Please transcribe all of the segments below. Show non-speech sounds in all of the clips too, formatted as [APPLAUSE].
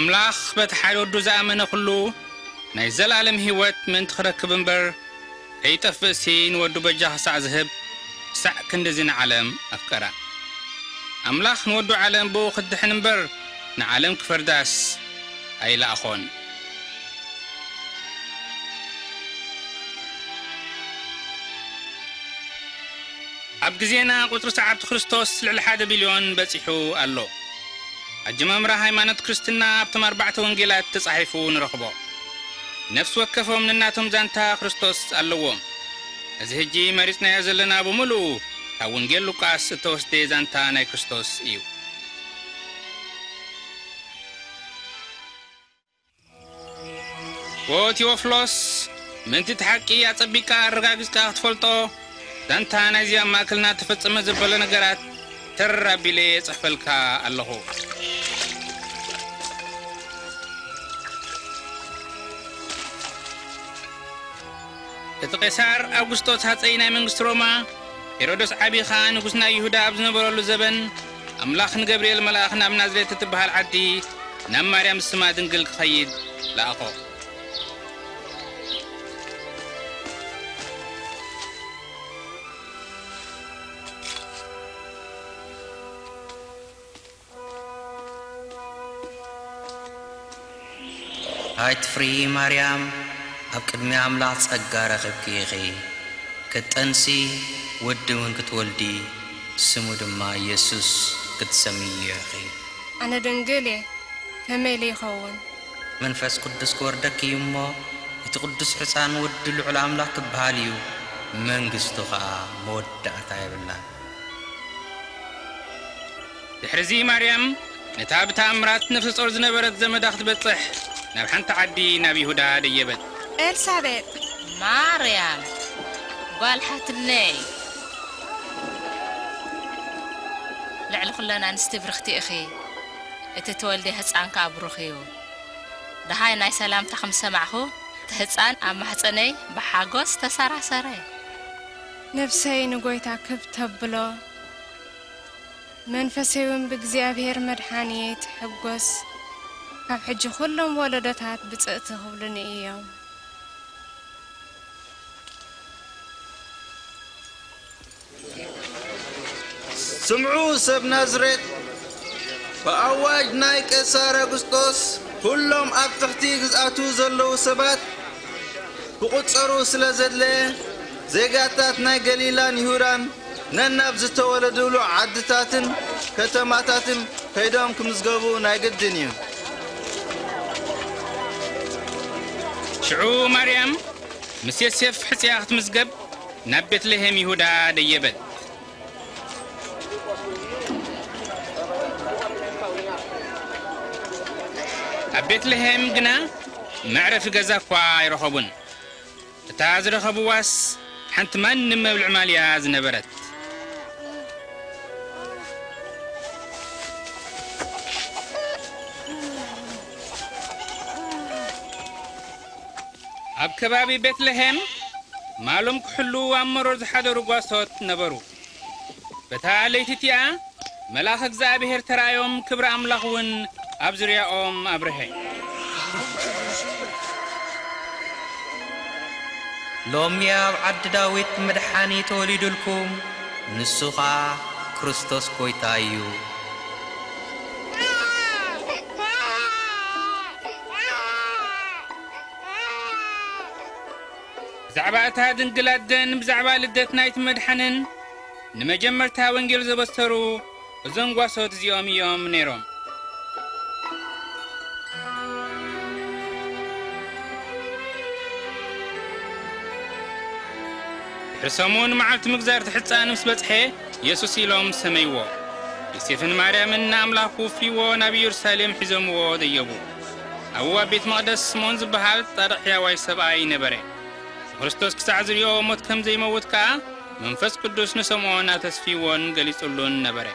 ኣምላኽ በቲ ሓደ ወዱ ዝኣመነ ኩሉ ናይ ዘለኣለም ህይወት ምእንቲ ክረክብ እምበር ከይጠፍእሲ ንወዱ በጃ ክሳዕ ዝህብ ክሳዕ ክንዲዚ ንዓለም ኣፍቀራ ኣምላኽ ንወዱ ዓለም ብኡ ክድሕን እምበር ንዓለም ክፈርዳስ ኣይለኣኾን ኣብ ግዜና ቁፅሪ ሰዓብቲ ክርስቶስ ልዕሊ ሓደ ቢልዮን በፂሑ ኣሎ መምራ ሃይማኖት ክርስትና ኣብቶም ኣርባዕተ ወንጌላት ተጻሒፉ ንረኽቦ ነፍሲ ወከፎም ንናቶም ዛንታ ክርስቶስ ኣለዎም እዚ ሕጂ መሪፅናዮ ዘለና ብምሉኡ ካብ ወንጌል ሉቃስ እተወስደ ዛንታ ናይ ክርስቶስ እዩ ዎ ቴዎፍሎስ ምእንቲ እቲ ሓቂ ኣጸቢቃ ኣረጋግጽካ ክትፈልጦ ዛንታ ናይዚ ኣብ ማእከልና ተፈጸመ ዘበሎ ነገራት ተራ አቢለ ጽሕፈልካ ኣለኹ እቲ ቄሳር ኣጉስጦስ ሃፀይ ናይ መንግስቲ ሮማ ሄሮዶስ ዓብዪ ኸዓ ንጉስ ናይ ይሁዳ ኣብ ዝነበረሉ ዘበን ኣምላኽን ገብርኤል መልኣኽ ናብ ናዝሬት እትበሃል ዓዲ ናብ ማርያም ስማ ድንግል ክኸይድ ለኣኾ ኣይት ፍሪ ማርያም ኣብ ቅድሚ ኣምላኽ ጸጋ ረኽብኪ ኢኺ ክትጠንሲ ወዲ እውን ክትወልዲ ስሙ ድማ ኢየሱስ ክትሰምዮ ኢኺ ኣነ ድንግል እየ ከመይ ይኸውን መንፈስ ቅዱስ ክወርደኪ እዩ እሞ እቲ ቅዱስ ሕፃን ወዲ ልዑል ኣምላኽ ክበሃል እዩ መንግስቱ ኸዓ መወዳእታ የብላን ድሕሪዚ ማርያም نتاب تأمرات نفس الصور زنبرت زي ما داخت بتصح نبحن تعدي نبي هدى دي يبت إيه سابت ماريا قال حت الني لعل خلانا نستبرختي أخي اتتولدي هتسعنك أبرخيو دهاي ناي سلام تخم سمعه تهتسعن أما حتسعني بحاقوس تسارع سارع نفسي نقوي تاكب تبلو መንፈሰይውን ብእግዚኣብሔር መድሓንየት ሕጐስ ካብ ሕጂ ዅሎም ወለዶታት ብጽእቲ ኽብሉኒ እዮም ስምዑ ሰብ ናዝሬት ብኣዋጅ ናይ ቄሳር ኣጉስጦስ ኵሎም ኣብ ትሕቲ ግዝኣቱ ዘለዉ ሰባት ክቝጸሩ ስለ ዘድለየ ዜጋታት ናይ ገሊላን ይሁዳን ننب زتولدولو عدتاتن كتماتاتن كيدوم كمزقبو دنيا شعو مريم مسيا سيف حسيا اخت مزقب نبت لهم يهودا ديبت بيت لهم جنا معرف جزا فا يرخبون تازر خبواس حنت من نم العمال يا زنبرت ኣብ ከባቢ ቤትልሔም ማሎም ክሕሉ ኣብ መሮር ዝሓደሩ ጓሶት ነበሩ በታ ለይቲ እቲኣ መልኣኽ እግዚኣብሔር ተራእዮም ክብሪ ኣምላኽ እውን ኣብ ዙርያኦም ኣብርሀ ሎሚ ኣብ ዓዲ ዳዊት መድሓኒ ተወሊዱልኩም ንሱ ኸዓ ክርስቶስ ጐይታ እዩ بزعباتها دنقلادن بزعبا لدت نايت مدحنن نما جمرتها ونجل زبسترو زنقوا صوت زيوم يوم نيروم حسامون معلت مقزار تحت سانم سبتحي يسوس يلوم سميوا يسيفن مريم النام لاخو فيوا نبي يرسالهم حزموا ديبو أبو بيت مقدس مونز بحال طرح يا واي سبعي نبريك ክርስቶስ ክሳዕ ዝርዮ ሞት ከም ዘይመውት ከዓ መንፈስ ቅዱስ ንሰምዖን ኣተስፊዎን ገሊጹሉን ነበረ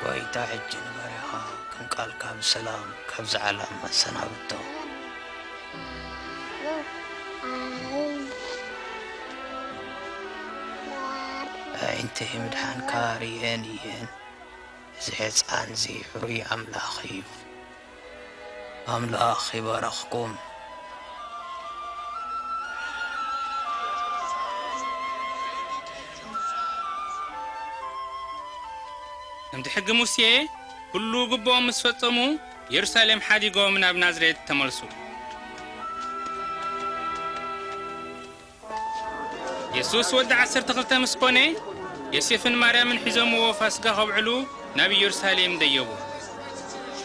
ጐይታ ሕጂ ንመሪኻ ከም ቃልካ ብሰላም ካብዚ ዓለም መሰናብቶ ኣዒንቲ ምድሓንካ ርእየን እየን እዚ ሕፃን እዚ ሕሩይ ኣምላኽ እዩ ኣምላኽ ይባረኽኩም كمت حق موسي كلو قبوهم مسفتمو يرساليم حادي قوم من ابن نازريت تملسو يسوس ود عسر تقلتا مسقوني يسيف ماريا من حزم ووفاس قهو علو نبي يرساليم ديبو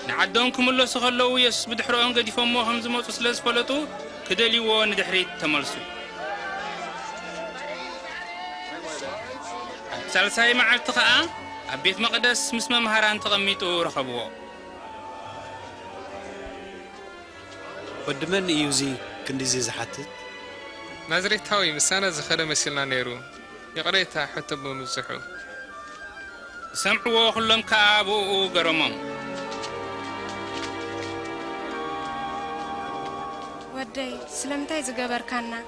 نعدون كملو سخلو يسوس بدحرون قد يفمو همزمو تسلس فلطو كدلي وون دحريت تملسو سالسائي مع التقاء أب بيت مقدس مسمى مهران تغميتو رخبو ودمن إيوزي كنديزي زحاتت؟ نازري تاوي مسانا زخلا مسيلنا نيرو يقريتا حتى بمزحو سمعوا خلهم كابو وقرمهم ودي سلمتاي زقابر كان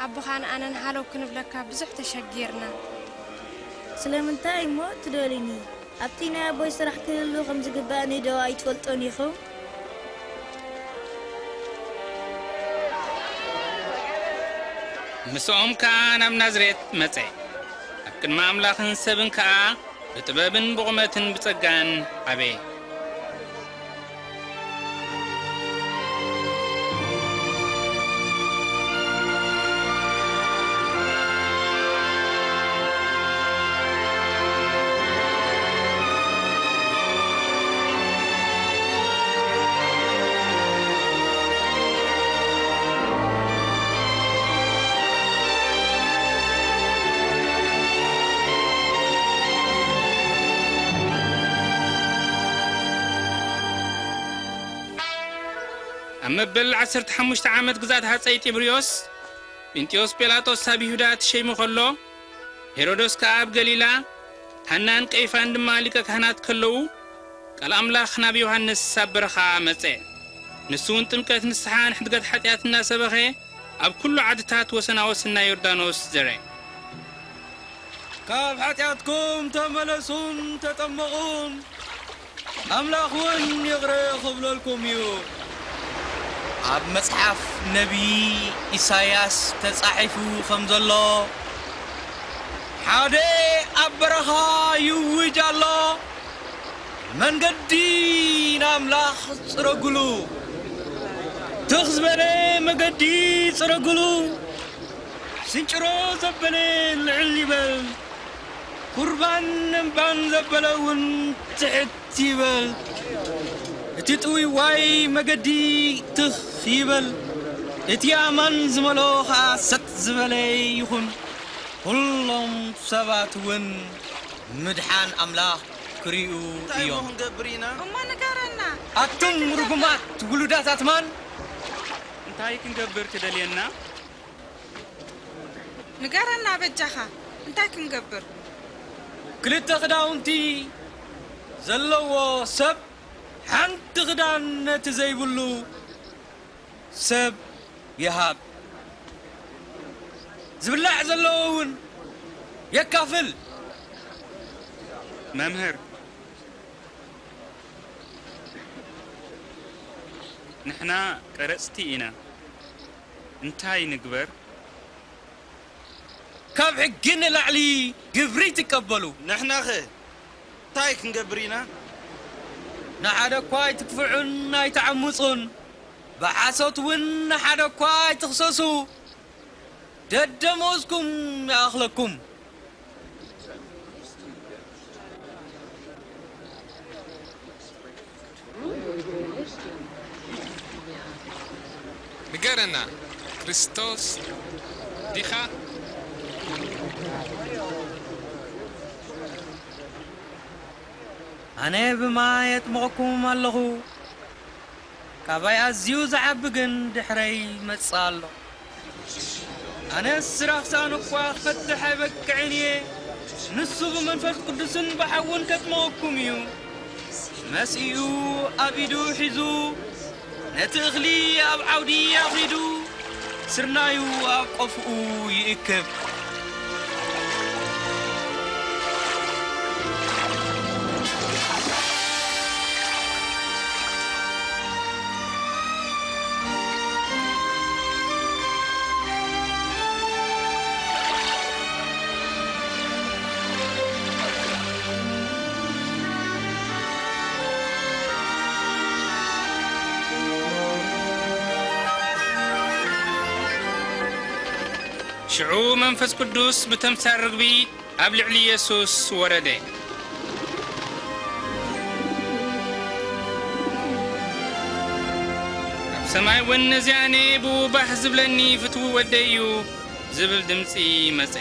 أبوخان أنا نحالو كنبلكا بزحت شقيرنا سلام انت ايمو تدوليني ابتينا ابوي صراح كللو خمز قباني دو اي تفلطوني خو مسوم كان ام نزريت متي اكن ما املاخن سبن كا بتبابن بغمتن بتقان عبي መበል 15 ዓመት ግዛት ሃፀይ ጢብርዮስ ጲንጢዮስ ጲላጦስ ኣብ ይሁዳ ትሸይሙ ከሎ ሄሮዶስ ከዓ ኣብ ገሊላ ሃናን ቀይፋን ድማ ሊቀ ካህናት ከለዉ ቃል ኣምላኽ ናብ ዮሃንስ ኣብ በረኻ መጸ ንሱ እውን ጥምቀት ንስሓን ሕድገት ሓጢኣት እናሰበኸ ኣብ ኩሉ ዓድታት ወሰና ወስና ዮርዳኖስ ዘርአ ካብ ሓጢኣትኩም ተመለሱን ተጠመቑን ኣምላኽ እውን ይቕረ ክብለልኩም እዩ ኣብ መፅሓፍ ነቢዪ ኢሳያስ ተጻሒፉ ከም ዘሎ ሓደ ኣብ በረኻ ይውጅ ኣሎ መንገዲ ንኣምላኽ ጽረጉሉ ትኽ ዝበለ መገዲ ጽረጉሉ ስንጭሮ ዘበለ ልዕል ይበል ቁርባን እምባን ዘበለ እውን ትሕት ይበል እቲ ጥውይዋይ መገዲ ትኽ سيبل اتيا من زملوخا ست زملي يخن كلهم سبات مدحان املا كريو ايوم اما نقارنا اتم رقمات ولودات اتمان انتاي كنقبر تدلينا نقارنا بجاخا انتاي كنقبر كلتا خداونتي زلوو سب حنت خدان تزيبلو سب يهاب زبلع زلون يا كافل ممهر نحنا قرستي انا انتاي نقبر كاب حقين لعلي قبري تقبلوا نحنا خي تايك نقبرينا نحنا وايت تكفعون نايت بحسوت ون حدكوا تخصصوا تدموزكم يا أخلكم نقارنا كريستوس ديخا أنا بما يطمعكم الله ካብይ ኣዝዩ ዝዓቢ ግን ድሕረይ ይመፅእ ኣሎ ኣነ ስራሕ ሳን እኳ ክፈትሕ ኣይበክዕን እየ ንሱ ብመንፈስ ቅዱስን ብሓውን ከጥመወኩም እዩ መስኡ ኣብ ኢዱ ሒዙ ነቲ እኽሊ ኣብ ዓውዲ ኣኽሪዱ ስርናዩ ኣብ ቆፍኡ ይእክብ ሽዑ መንፈስ ቅዱስ ብተምሳል ርግቢ ኣብ ልዕሊ ኢየሱስ ወረደ ኣብ ሰማይ እውን ነዚኣነ ብኡ ባህ ዝብለኒ ፍትዉ ወደይ እዩ ዝብል ድምፂ መፀ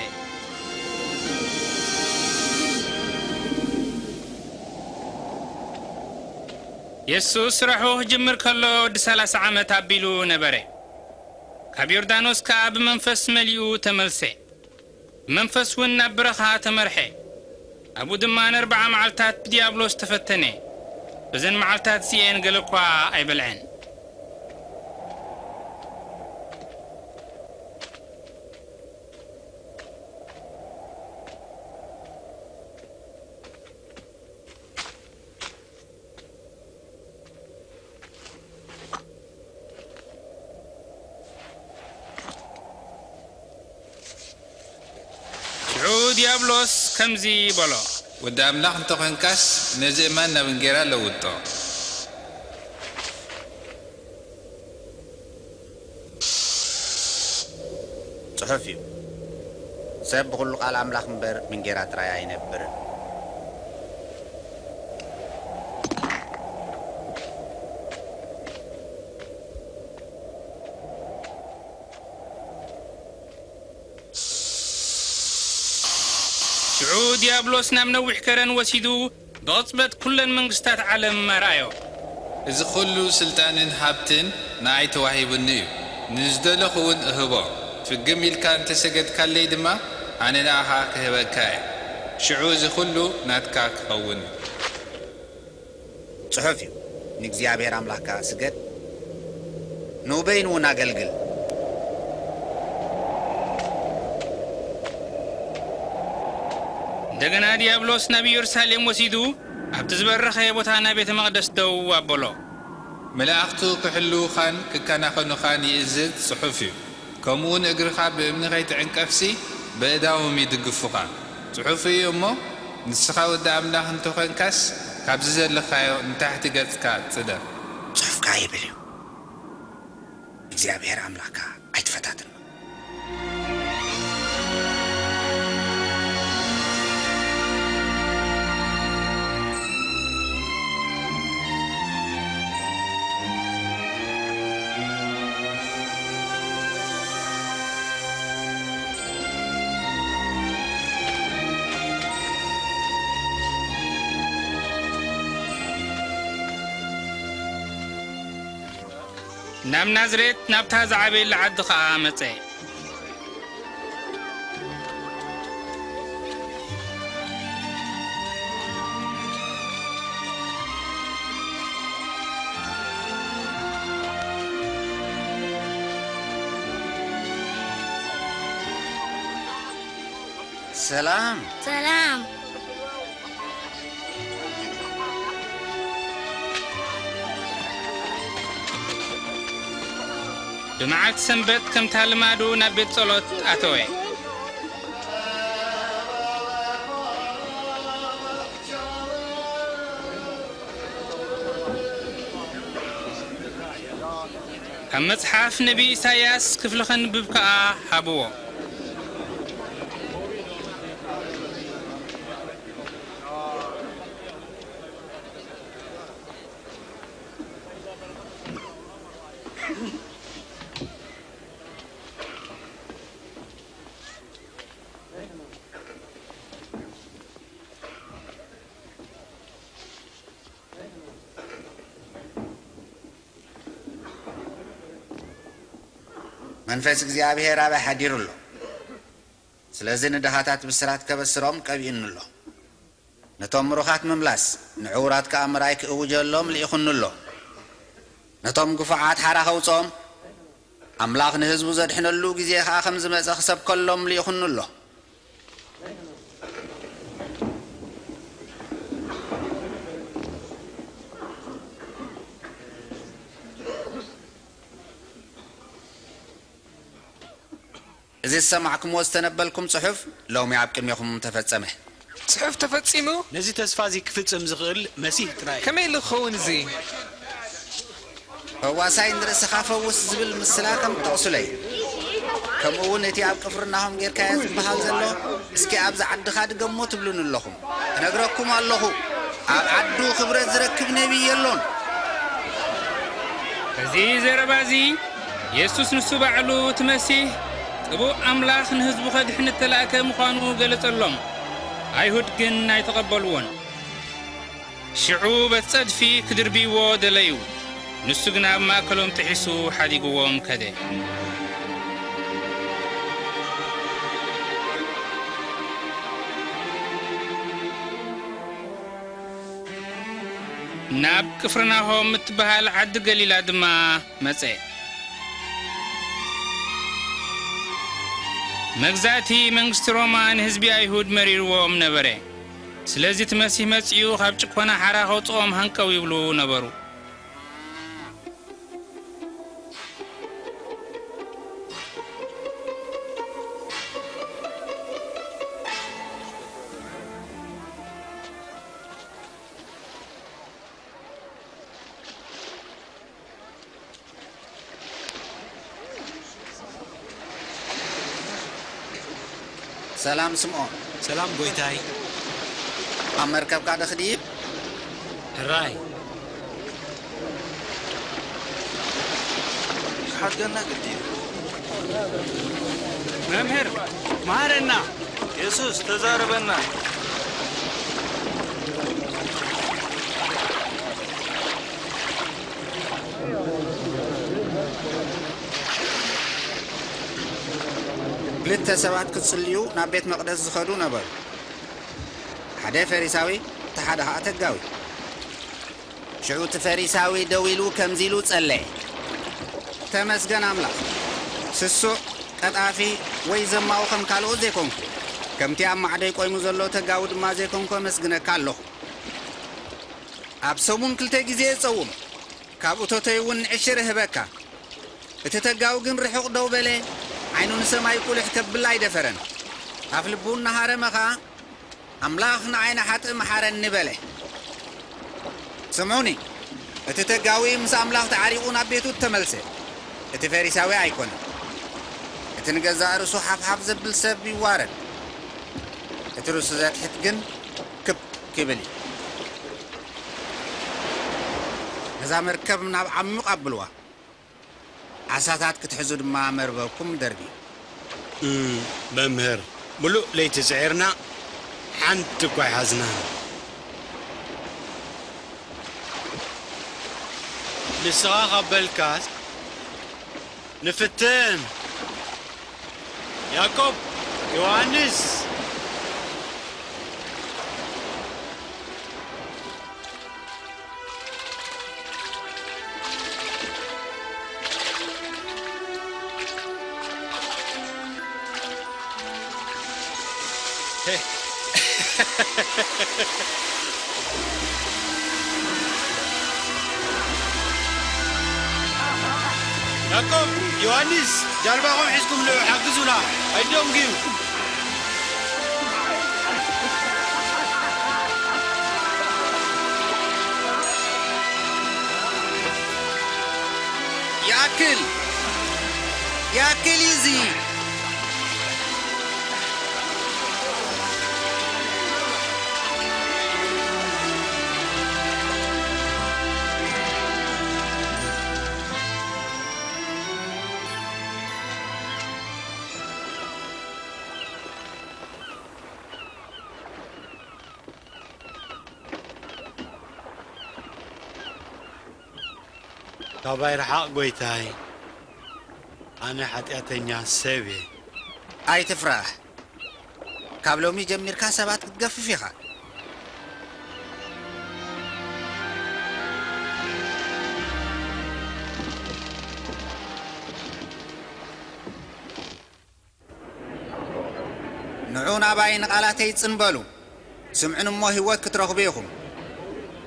የሱስ ስራሑ ክጅምር ከሎ ወዲ 30 ዓመት ኣቢሉ ነበረ ኣብ ዮርዳኖስ ከዓ ብመንፈስ መሊኡ ተመልሰ መንፈስ እውን ናብ በረኻ ተመርሐ ኣብኡ ድማ ንኣርበዓ መዓልትታት ብዲያብሎስ ተፈተነ በዘን መዓልትታት እዚአን ገለ እኳ ኣይበልዐን ዲያብሎስ ከምዚ በሎ ወዲ ኣምላኽ እንተኮንካስ ነዚ እማን ናብ እንጌራ ለውጦ ፅሑፍ እዩ ሰብ ብኩሉ ቃል ኣምላኽ እምበር ምንጌራ ጥራይ ኣይነብርን سعود يابلوس نام نوح كرن وسيدو دوتبت كل من قستات عالم مرايو إذا خلو سلطان حابتن ناعي توحي بنيو نزدل خون أهبا في الجميل كان تسجد كليد ما عن الآها كهبا كاي شعوز خلو ناتكاك خون صحفيو نجزي عبير عملاكا نوبين ونا دغنا ديابلوس نبي يرسالم وسيدو ابتز برخه يبوتا نبيت مقدس دو وابلو ملاختو كحلو خان ككنا خنو خان يزد صحفي كمون اقرخا بامن غيت عنكفسي بداوم يدقفو خان صحفي يمو نسخا ود امنا خنتو خنكس كابزز لخايو نتحت قدسكا تصدر صحفكا يبليو اجزي ابير املاكا اي تفتاتن ناب نازريت نابتها زعبي لعد خامتي سلام سلام بمعت سنبت كم تهلمادو نبيت صلوت أتوي كم مصحف نبي إسياس كفلخن ببكاء هبوه መንፈስ እግዚአብሔር አብ ሓዲሩሎ ስለዚ ንድኻታት ብስራት ከበስሮም ቀቢእንሎ ነቶም ምሩኻት ምምላስ ንዕውራት ከዓ ምራይ ክእውጀሎም ልኢኹንሎ ነቶም ጉፉዓት ሓራ ኸውፅኦም ኣምላኽ ንህዝቡ ዘድሕነሉ ግዜ ከዓ ከም ዝመፀ ክሰብከሎም ልኢኹንሎ እዚ ዝሰማዕኩምዎ ዝተነበልኩም ፅሑፍ ሎሚ ኣብ ቅድሚኹም ተፈፀመ ፅሑፍ ተፈፂሙ ነዚ ተስፋ እዚ ክፍፅም ዝኽእል መሲህ ጥራይ ከመይ ዝኸውን እዚ ፈዋሳይ ንርእስኻ ፈውስ ዝብል ምስላ ከም ተቕሱለይ ከምኡ እውን እቲ ኣብ ቅፍርናሆም ጌርካያ ዝበሃል ዘሎ እስኪ ኣብዚ ዓድኻ ድገሞ ትብሉን ኣለኹም ክነግረኩም ኣለኹ ኣብ ዓዱ ክብረት ዝረክብ ነቢይ የሎን እዚ ዘረባ እዚ የሱስ ንሱ ባዕሉ እቲ መሲህ أبو أملاخ نهزب خد حن التلاكة مخانو قلت اللهم أيهود كن نايتقبلون شعوب تصد في كدر بي واد ليو نسقنا ما كلهم تحسو حد يقوم كده ناب كفرنا هم تبهال عد قليل ما مسيح መግዛእቲ መንግስቲ ሮማን ህዝቢ ኣይሁድ መሪርዎም ነበረ ስለዚ እቲ መሲሕ መጺኡ ካብ ጭኮና ሓራ ኸውፅኦም ሃንቀው ይብሉ ነበሩ ሰላም ስምዖን ሰላም ጎይታይ ኣብ መርከብካ ድኽድይብ ሕራይ ሓገና ግዲ መምህር መሃረና የሱስ ተዛረበና ክልተ ሰባት ክትጽልዩ ናብ ቤት መቕደስ ዝኸዱ ነበሩ ሓደ ፈሪሳዊ እቲ ሓደ ከዓ ተጋዊ ሽዑ እቲ ፈሪሳዊ ደው ኢሉ ከምዚ ኢሉ ጸለየ ተመስገን ኣምላኽ ስሱዕ ቀጣፊ ወይ ዘማኡ ከም ካልኦት ዘይኮንኩ ከምቲ ኣብ ማዕደይ ቆይሙ ዘሎ ተጋዊ ድማ ዘይኮንኩ ኣመስግነካ ኣለኹ ኣብ ሰሙን ክልተ ግዜ የጸውም ካብ እቶተይ እውን ዕሽር እህበካ እቲ ተጋዊ ግን ርሑቕ ደው በለ عينون سماي يقول حتب بالله يدفرن هفل بون نهار مخا املاخنا عين حتى محار النبله سمعوني اتتقاوي مسا املاخ تعريقون عبيتو التملسي اتفاريساوي عيكون اتنقزا ارسو حف حف زبل سب يوارد اترسو ذات حتقن كب كبلي اذا مركب نعب عمو قبلوه عساتات كتحزو دما مربوكم دربي امم بمهر ملو ليت زعيرنا عندك وحزنا لسراغ بالكاس نفتن يعقوب يوانس لكم يوانيس جالباكم حزكم لو حافظونا عندهم جيو ياكل ياكل يزيد كبير حق قويتاي أنا حتياتني سيبي أي تفرح كابلومي جمير كاسبات تقف فيها ንዑ ናባይ ንቓላተይ ፅንበሉ ስምዑን እሞ ህይወት ክትረኽቡ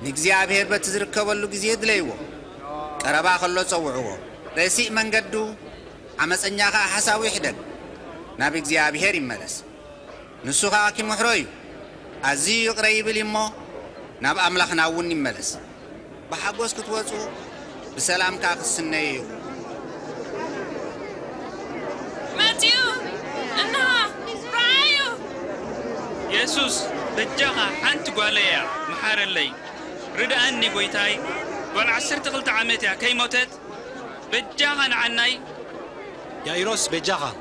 نجزي عبير በቲ ዝርከበሉ ግዜ ድለይዎ ቀረባ ከሎ ፀውዕዎ ርእሲእ መንገዱ ዓመፀኛ ከዓ ሓሳቡ ይሕደግ ናብ እግዚኣብሔር ይመለስ ንሱ ከዓ ኪምሕሮ እዩ ኣዝዩ ይቕረ ይብል እሞ ናብ ኣምላኽና እውን ይመለስ ብሓጎስ ክትወፁ ብሰላም ከዓ ክስነየ እዩ ማትዩ እንሃ ረኣዩ የሱስ ደጃኻ ሓንቲ ጓለ እያ መሓረለይ ርድኣኒ ጐይታይ وانا عشرت قلت عمتها كي موتت بجاغا عناي نعم يا إيروس بجاغا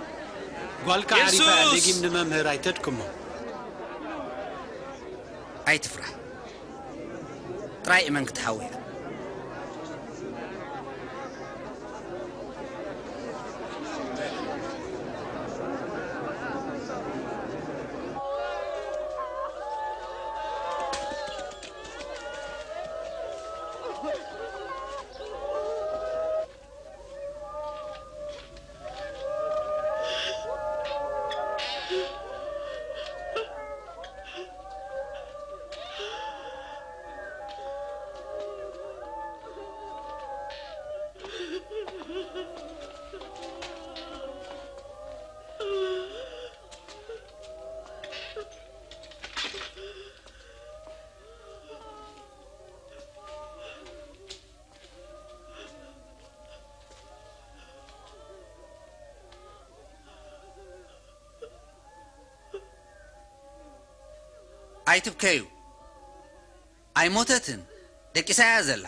قولك عريفة عندي من ممهر عيتتكم أي تفرح تراي منك تحويها ኣይትብከዩ ኣይሞተትን ደቂሳ እያ ዘላ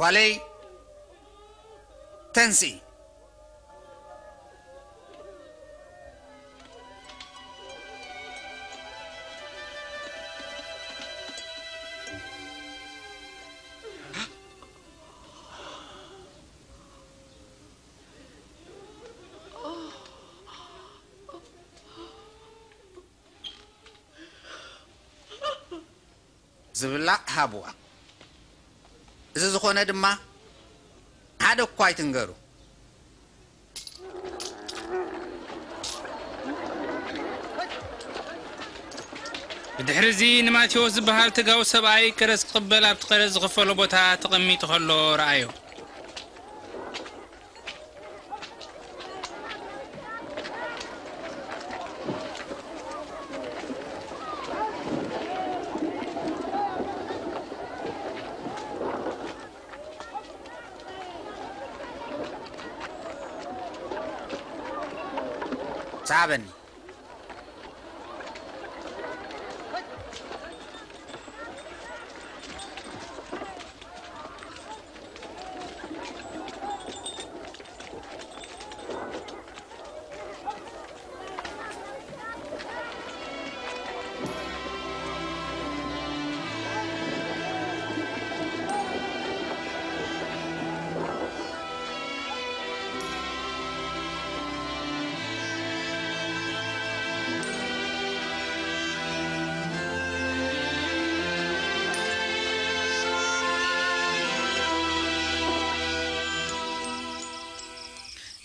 ጓለይ ተንስኢ ሃብዋ እዚ ዝኾነ ድማ ሓደ እኳ ይትንገሩ ብድሕሪ እዚ ንማቴዎስ ዝበሃል ትጋዊ ሰብኣይ ክረ ዝቕበል ኣብቲ ቀረ ዝኽፈሎ ቦታ ተቐሚጡ ከሎ ረኣዮ Robin.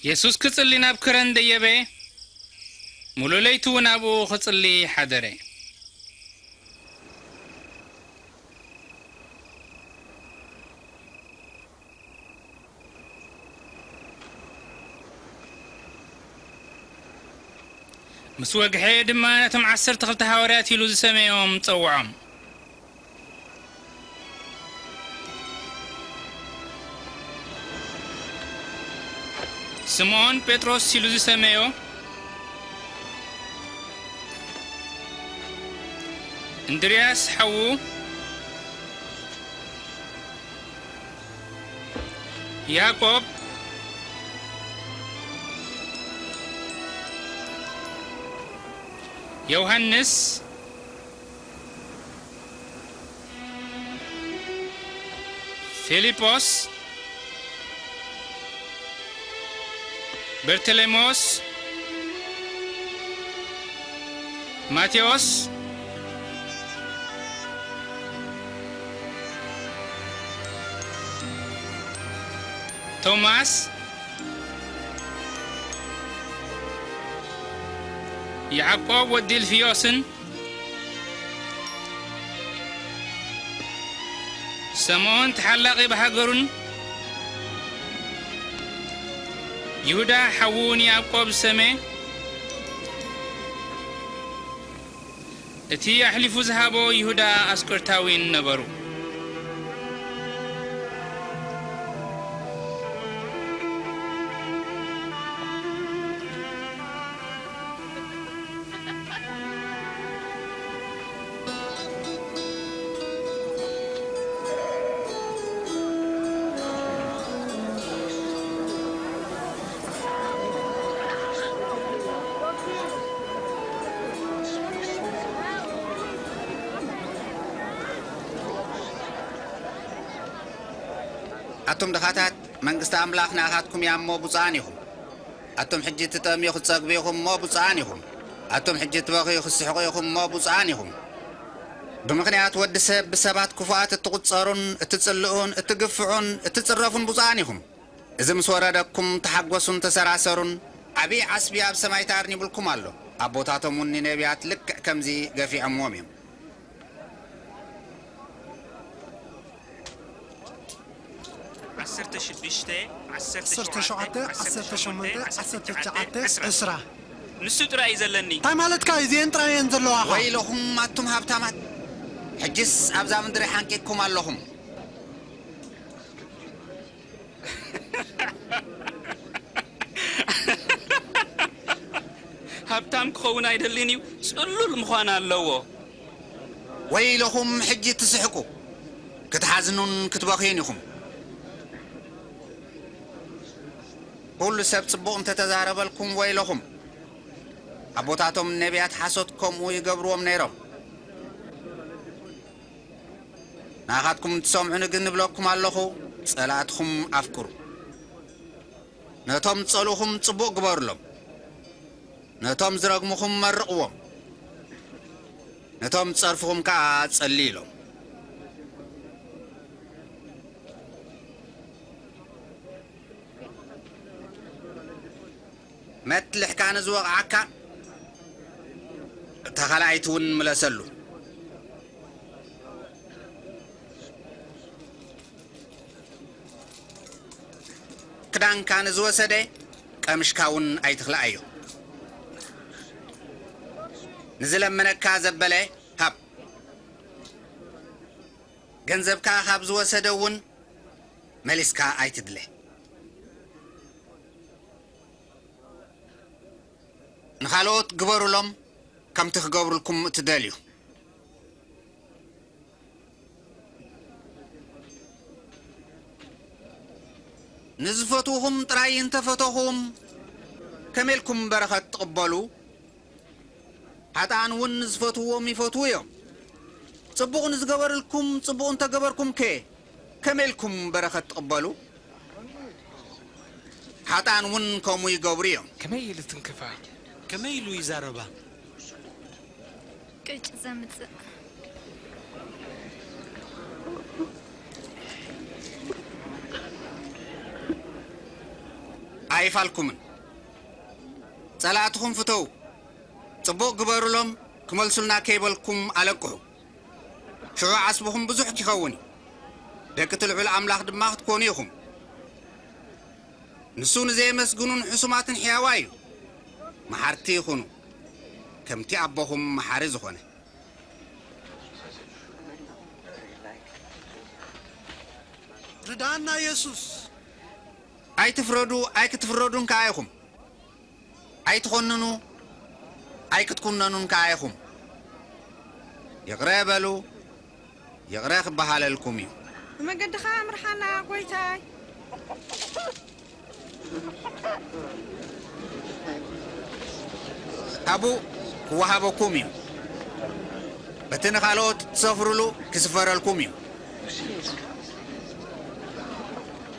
يسوس كتلي ناب كرن ديبي ملوليتو نابو خطلي حدري مسوق حيد ما نتم عسر تخلت هاورياتي لو زسميهم تصوعهم سيمون بطرس سيلوزي سميو اندرياس حو يعقوب يوهنس فيليبوس برتليموس ماتيوس توماس يعقوب وديلفيوسن سمون تحلق بحقرن ይሁዳ ሐውን ያዕቆብ ሰሜ እቲ ኣሕሊፉ ዝሃቦ ይሁዳ ኣስቆርታዊን ነበሩ منقست أملاخنا هاتكم يا مو بزانيهم أتم حجت تام يخص بيهم مو بزانيهم أتم حجت بغي يخص حقيهم مو بزانيهم بمغنيات ود سب بسبات كفات تقصرون تتسلقون تقفعون تتصرفون بزانيهم إذا مسوردكم تحقوسون تسراسرون أبي عسبي أب سمايتارني بالكمالو أبو تاتموني نبيات لك كمزي قفي عموميهم ዓሰርተ ሸውዓተ ዓሰርተ ሸመንተ ዓሰርተ ትሽዓተ ዕስራ ንሱ ጥራይ እዩ ዘለኒ እንታይ ማለትካ እዚአን ጥራይ እየን ዘለዋ ወይለኹም ኣቱም ሃብታማት ሕጅስ ኣብዛ ምድሪ ሓንቂትኩም ኣለኹም ሃብታም ክኸውን ኣይደልን እዩ ፅሉል ምዃን ኣለዎ ወይለኹም ሕጂ ትስሕቁ ክትሓዝኑን ክትበኽየን ኢኹም كل سبت بوم تتزارب لكم ويلهم أبوتاتهم النبيات حسدكم ويقبروهم نيرو ناخدكم تسامعون جنب لكم الله صلاتكم أفكر نتم تصلوهم تبوك قبرلهم نتم زرقمهم مرقوهم نتم تصرفهم كاتس الليلهم መትልሕካነ ዝወቕዓካ እታ ኻልኣይቲ እውን ምለሰሉ ክዳንካ ንዝወሰደ ቀምሽካ እውን ኣይትኽልኣዮ ንዝለመነካ ዘበለ ሃብ ገንዘብካ ካብ ዝወሰደ እውን መሊስካ ኣይትድለ نخالوت قبرو لهم كم تخقبر لكم تداليو نزفتوهم تراين تفتوهم كم لكم برخة تقبلو حتى عنون نزفتوهم يفتويهم تبقوا نزقبر لكم تبقوا انت قبركم كي كم لكم برخة تقبلو حتى عنون كومو يقبريهم كم يلتن كفاك كمي لوي زاربا كيش زمتز عايف عليكم سلاتكم فتو تبوك قبرو لهم كمال سلنا كيبلكم على قهو شو عصبهم بزوح كيخوني لكن تلعب الأملاك دماغ تكونيهم نسون زي مسجون حسومات حيوايو محارتي خنو كمتي أبوهم محارز خنه ردانا يسوس أي تفردو أي كتفردون كايخم أي تخننو أي كتكننون كايخم يقرأ بلو يقرأ بحال الكوميو ما قد خامر حنا قويتاي ሃቡ ክወሃበኩም እዩ በቲ ንካልኦት ትሰፍርሉ ክስፈረልኩም እዩ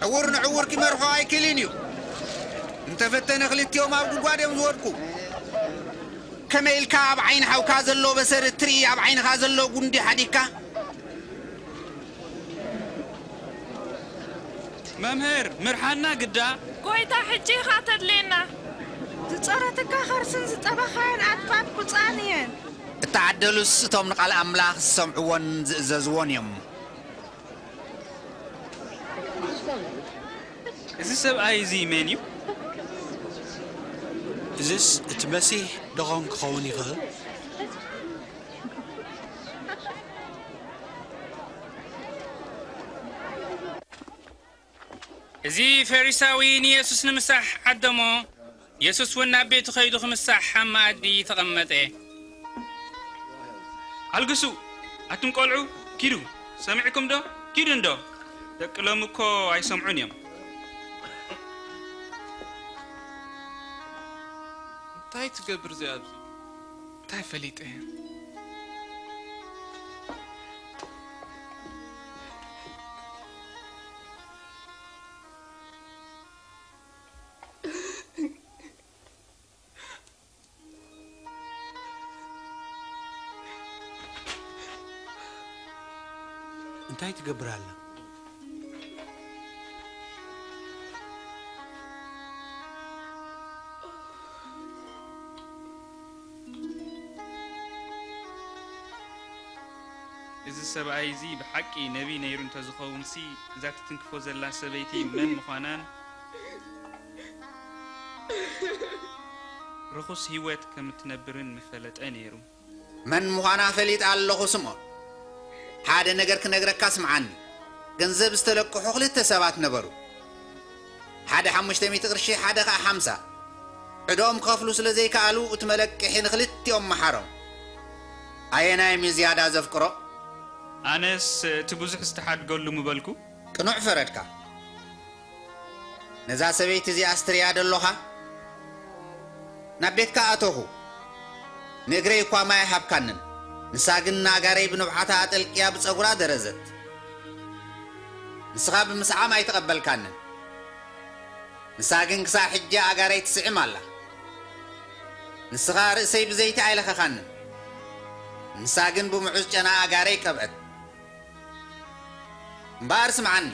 ዕውር ንዕውር ክመርሖ ኣይክእልን እዩ እንተፈተነ ክልቲኦም ኣብ ጉድጓድ እዮም ዝወድኩ ከመይ ኢልካ ኣብ ዓይን ሓውካ ዘሎ በሰር እትርኢ ኣብ ዓይንኻ ዘሎ ጉንዲ ሓዲግካ መምህር ምርሓና ግዳ ጎይታ ሕጂ ኢኻ ተድልየና ዝፀረትካ ኸርስን ዝጠበኻዮን ኣትባት ቁፃን እየን እተዓደሉ ስቶም ንቓልእ ኣምላኽ ዝሰምዕዎን ዝእዘዝዎን እዮም እዚ ሰብኣይ እዚ መን እዩ እዚስ እቲ መሲሕ ድኾን ክኸውን ይኽእል እዚ ፈሪሳዊ ንኢየሱስ ንምሳሕ ዓደሞ يسوس ون نبي تخيد خمسة حماد دي تغمت إيه؟ القسو أتم قلعو كيرو سمعكم دو كيرن دو دكلمكو أي سمعوني تايت قبر زيادة تايت فليت إيه؟ ታስገብራለህ። እዚ ሰብኣይ እዚ ብሓቂ ነቢ ነይሩ እንተዝኸውን ሲ እዛ ትትንክፎ ዘላ ሰበይቲ መን ምዃናን ርኩስ ህይወት ከም እትነብርን መፈለጠ ነይሩ መን ምዃና ፈሊጣ ኣለኹ ስሞን ሓደ ነገር ክነግረካ ስምዓኒ ገንዘብ ዝተለቅሑ ክልተ ሰባት ነበሩ ሓደ ሓሙሽተ 500 ቅርሺ ሓደ ከዓ ሓምሳ ዕድኦም ክኸፍሉ ስለ ዘይከኣሉ እቲ መለቅሒ ንክልቲኦም መሓሮም ኣየናይ እዩ ዝያዳ ዘፍቅሮ ኣነስ እቲ ብዙሕ ዝተሓድገሉ ምበልኩ ቅኑዕ ፈረድካ ነዛ ሰበይቲ እዚኣ ኣስትርያ ደሎኻ ናብ ቤትካ ኣተኹ ንእግረይ እኳ ማይ ሃብካንን ንሳግና ጋረይ ብንብሓታ ኣጠልቅያ ብፀጉራ ደረዘት ንስኻ ብምስዓም ኣይተቐበልካንን ንሳ ግን ክሳብ ሕጂ ኣጋረይ ትስዕም ኣላ ንስኻ ርእሰይ ብዘይቲ ኣይለኸኻንን ንሳ ግን ብምዑዝ ጨና ኣጋረይ ከብአት እምበኣር ስምዓኒ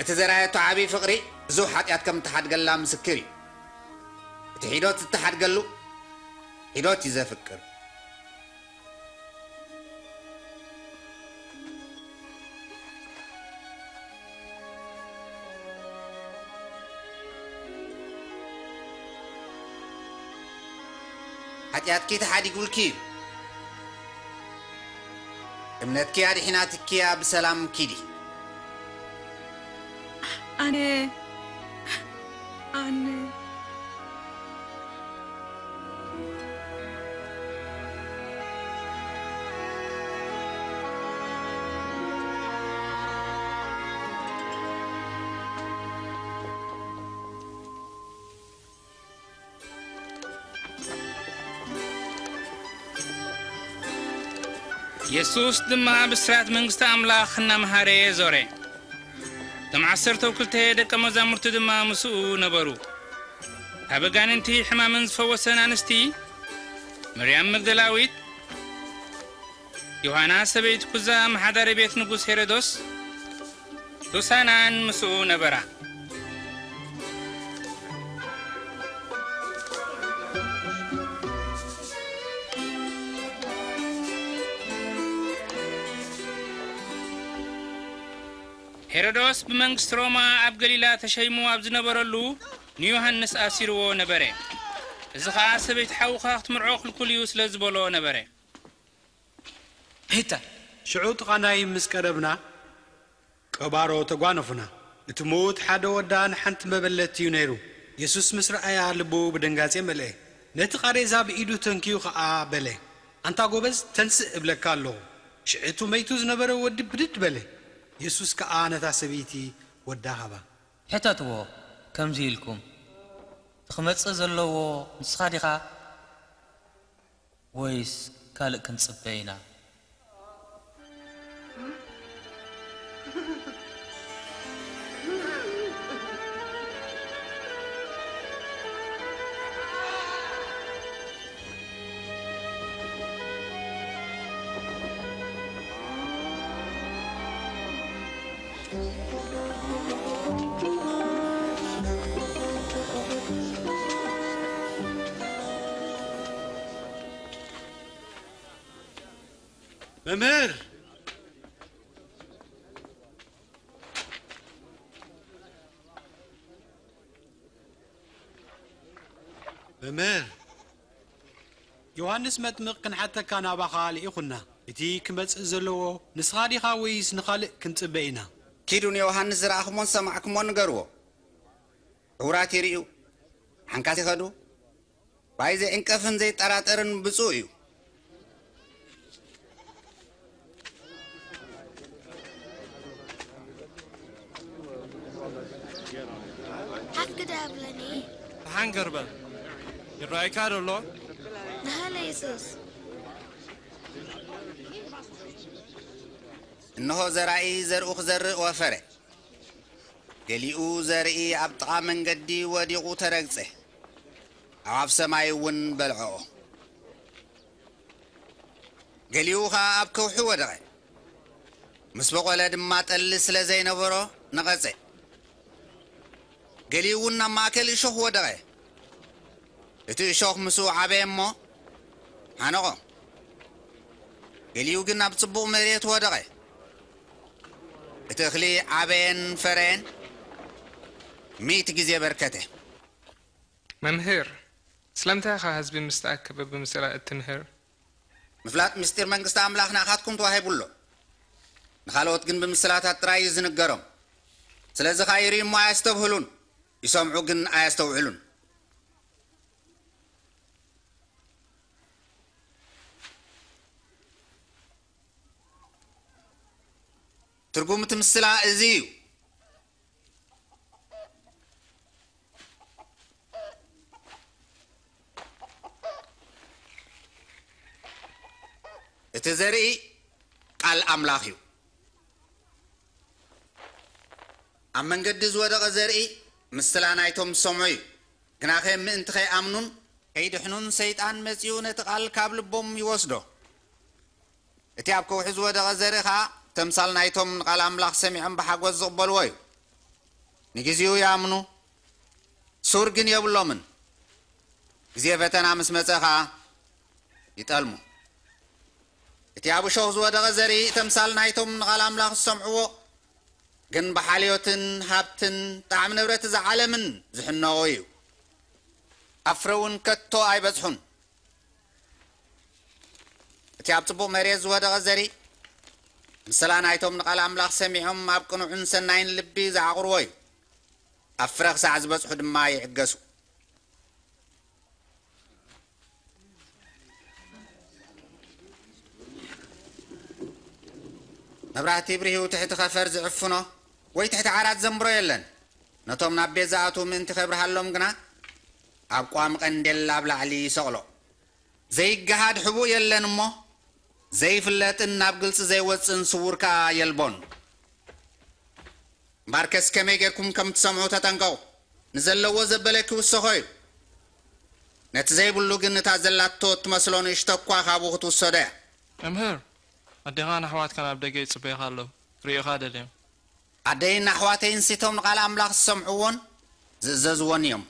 እቲ ዘራየቶ ዓብዪ ፍቕሪ ብዙሕ ሓጢኣት ከም እተሓድገላ ምስክር እዩ እቲ ሒዶት ዝተሓድገሉ ሒዶት እዩ ዘፍቅር خطياتكيتحادي قولكي امنتكي هادي حيناتكيا بسلام كيدي أنا أنا ሶስት ድማ ብስራት መንግስቲ ኣምላኽ እናምሃረ ዞረ እቶም ዓሰርተ ክልተ ደቀ መዛሙርቲ ድማ ምስኡ ነበሩ ካብ ኣጋንንቲ ሕማምን ዝፈወሰን ኣንስቲ መርያም መግደላዊት ዮሃና ሰበይት ኩዛ መሓዳሪ ቤት ንጉስ ሄሮዶስ ሱሳናን ምስኡ ነበራ ሄሮዶስ ብመንግሥቲ ሮማ ኣብ ገሊላ ተሸይሙ ኣብ ዝነበረሉ ንዮሃንስ ኣሲርዎ ነበረ እዚ ከዓ ሰበይቲ ሓውኻ ክትምርዖ ክልኩል እዩ ስለ ዝበሎ ነበረ ይታ ሽዑ ጥቓናይ ምስ ቀረብና ቀባሮ ተጓኖፉና እቲ ምት ሓደ ወዳ ንሓንቲ መበለት እዩ ነይሩ የሱስ ምስ ረአያ ልቡ ብደንጋፂ መልአ ነቲ ቓሬዛ ብኢዱ ተንኪዩ ኸዓ በለ ኣንታ ጐበዝ ተንስእ እብለካ ኣለዉ ሽዕቱ መይቱ ዝነበረ ወዲ ብድድ በለ يسوس كأنا سبيتي والذهب حتى تو كم زيلكم خمس أزلوا نسخة ويس كالك كنت أمير أمير ዮሃንስ መጥምቕ ክንሓተካ ናባ ኻልእ ይኹና እቲ ክመጽእ ዘለዎ ንስኻ ዲኻ ወይስ ንኻልእ ክንጽበ ኢና ኪዱ ንዮሃንስ ዝረኣኽሞን ሰማዕኩሞን ንገርዎ ዕውራት ይርእዩ ሓንካት ይኸዱ ባይ ዘይዕንቀፍን ዘይጠራጠርን ብፁእ እዩ عنقربل الرأي كارو لو نهلا يسوس إنه زرعي زرق زرق وفرق ገሊኡ ዘርኢ ኣብ ጥቓ መንገዲ ወዲቑ ተረግጸ ኣብ ሰማይ እውን በልዐኦ ገሊኡ ኸዓ ኣብ ከውሒ ወደቐ ምስ በቆለ ድማ ጠሊ ስለ ዘይነበሮ ነቐጸ ገሊኡ እውን ናብ ማእከል እሾኽ ወደቐ إتو شوخ مسو عبيم ما هنقا إليو جنا بتبو مريت ودقة إتخلي عبين فرين ميت جزية بركته منهر سلمت أخا هزبي مستأكب بمسألة التنهر مفلات مستير منقستا أملاخنا خاتكم توهي بلو نخالوت جن بمسألة تترايز نقرم سلازخ خايرين ما يستبهلون يسامعو جن آيستوهلون ትርጉም እቲ ምስላ እዚ እዩ እቲ ዘርኢ ቃል ኣምላኽ እዩ ኣብ መንገዲ ዝወደቐ ዘርኢ ምስላ ናይቶም ዝሰምዑ እዩ ግናኸ ምእንቲ ከይኣምኑን ከይድሕኑን ሰይጣን መጺኡ ነቲ ቓል ካብ ልቦም ይወስዶ እቲ ኣብ ከውሒ ዝወደቐ ዘርኢ ከዓ تمسال نايتهم قال أملاخ سميعن بحق وزقبل ويو نجزيو يا منو سورجن يا بلومن جزية فتنا مسمتها يتألمو إتي أبو شوخ زوا دغزري تمثال نايتهم قال أملاخ سمعو جن بحاليوتن هابتن تعمل نورت زعلمن زحنا ويو أفرون كتو أي إتي تيابتبو مريز زوا دغزري ምሳላ ናይቶም ንቓል ኣምላኽ ሰሚዖም ኣብ ቅኑዑን ሰናይን ልቢ ዝዓቑርዎ እዩ ኣብ ፍረ ክሳዕ ዝበፅሑ ድማ ይዕገሱ መብራህቲ ብርሂው ትሕቲ ኸፈር ዝዕፍኖ ወይ ትሕቲ ዓራት ዘንብሮ የለን ነቶም ናብ ቤት ዝኣቱ ምእንቲ ኸብርሃሎም ግና ኣብ ቋም ቀንዴል ኣብ ላዕሊ ይሰቕሎ ዘይገሃድ ሕቡእ የለን እሞ ዘይፍለጥን ናብ ግልፂ ዘይወፅን ስውርካ የልቦን ማርከስ ከመይ ጌርኩም ከም ትሰምዑ ተጠንቀቁ ንዘለዎ ዘበለ ክውስኾ እዩ ነቲ ዘይብሉ ግን እታ ዘላቶ እትመስሎ ንእሽቶ እኳ ካብኡ ክትውሰዶ እያ እምህር ኣዴኻን ኣሕዋትካን ናብ ደገ ይፅበይካ ኣለዉ ክሪኢኻ ደልዮም ኣደይን ኣሕዋተይን ሲቶም ንቓል ኣምላኽ ዝሰምዕዎን ዝእዘዝዎን እዮም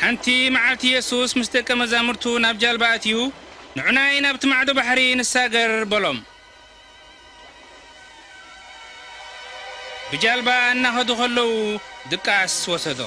ሓንቲ መዓልቲ የሱስ ምስ ደቀ መዛሙርቱ ናብ ጃልባ ኣትዩ ንዑናይ ናብቲ ማዕዶ ባሕሪ ንሳገር በሎም ብጃልባ እናኸዱ ኸለዉ ድቃስ ወሰዶ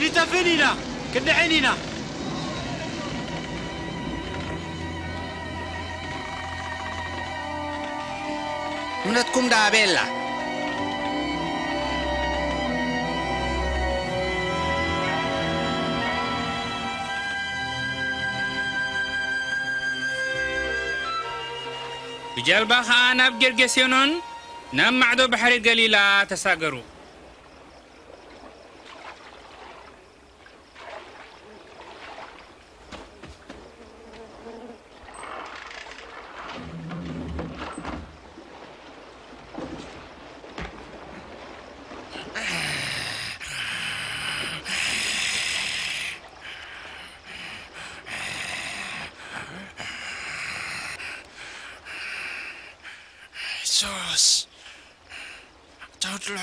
عليتا فينينا كنا عينينا منتكم دابيلا بجلبها أنا بجرجسينون نم معدو بحر الجليلة تساقروا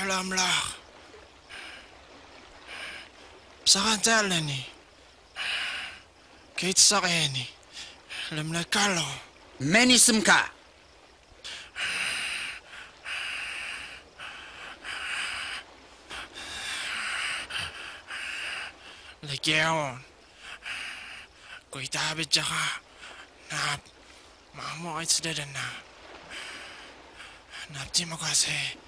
malam lah. Sarang tala ni. Kait sarai ni. Alam na kalo. Meni semka. Lagi awan. Kau itu habis jaga. Nap. Mamu ait sudah dana. Nap cima kasih.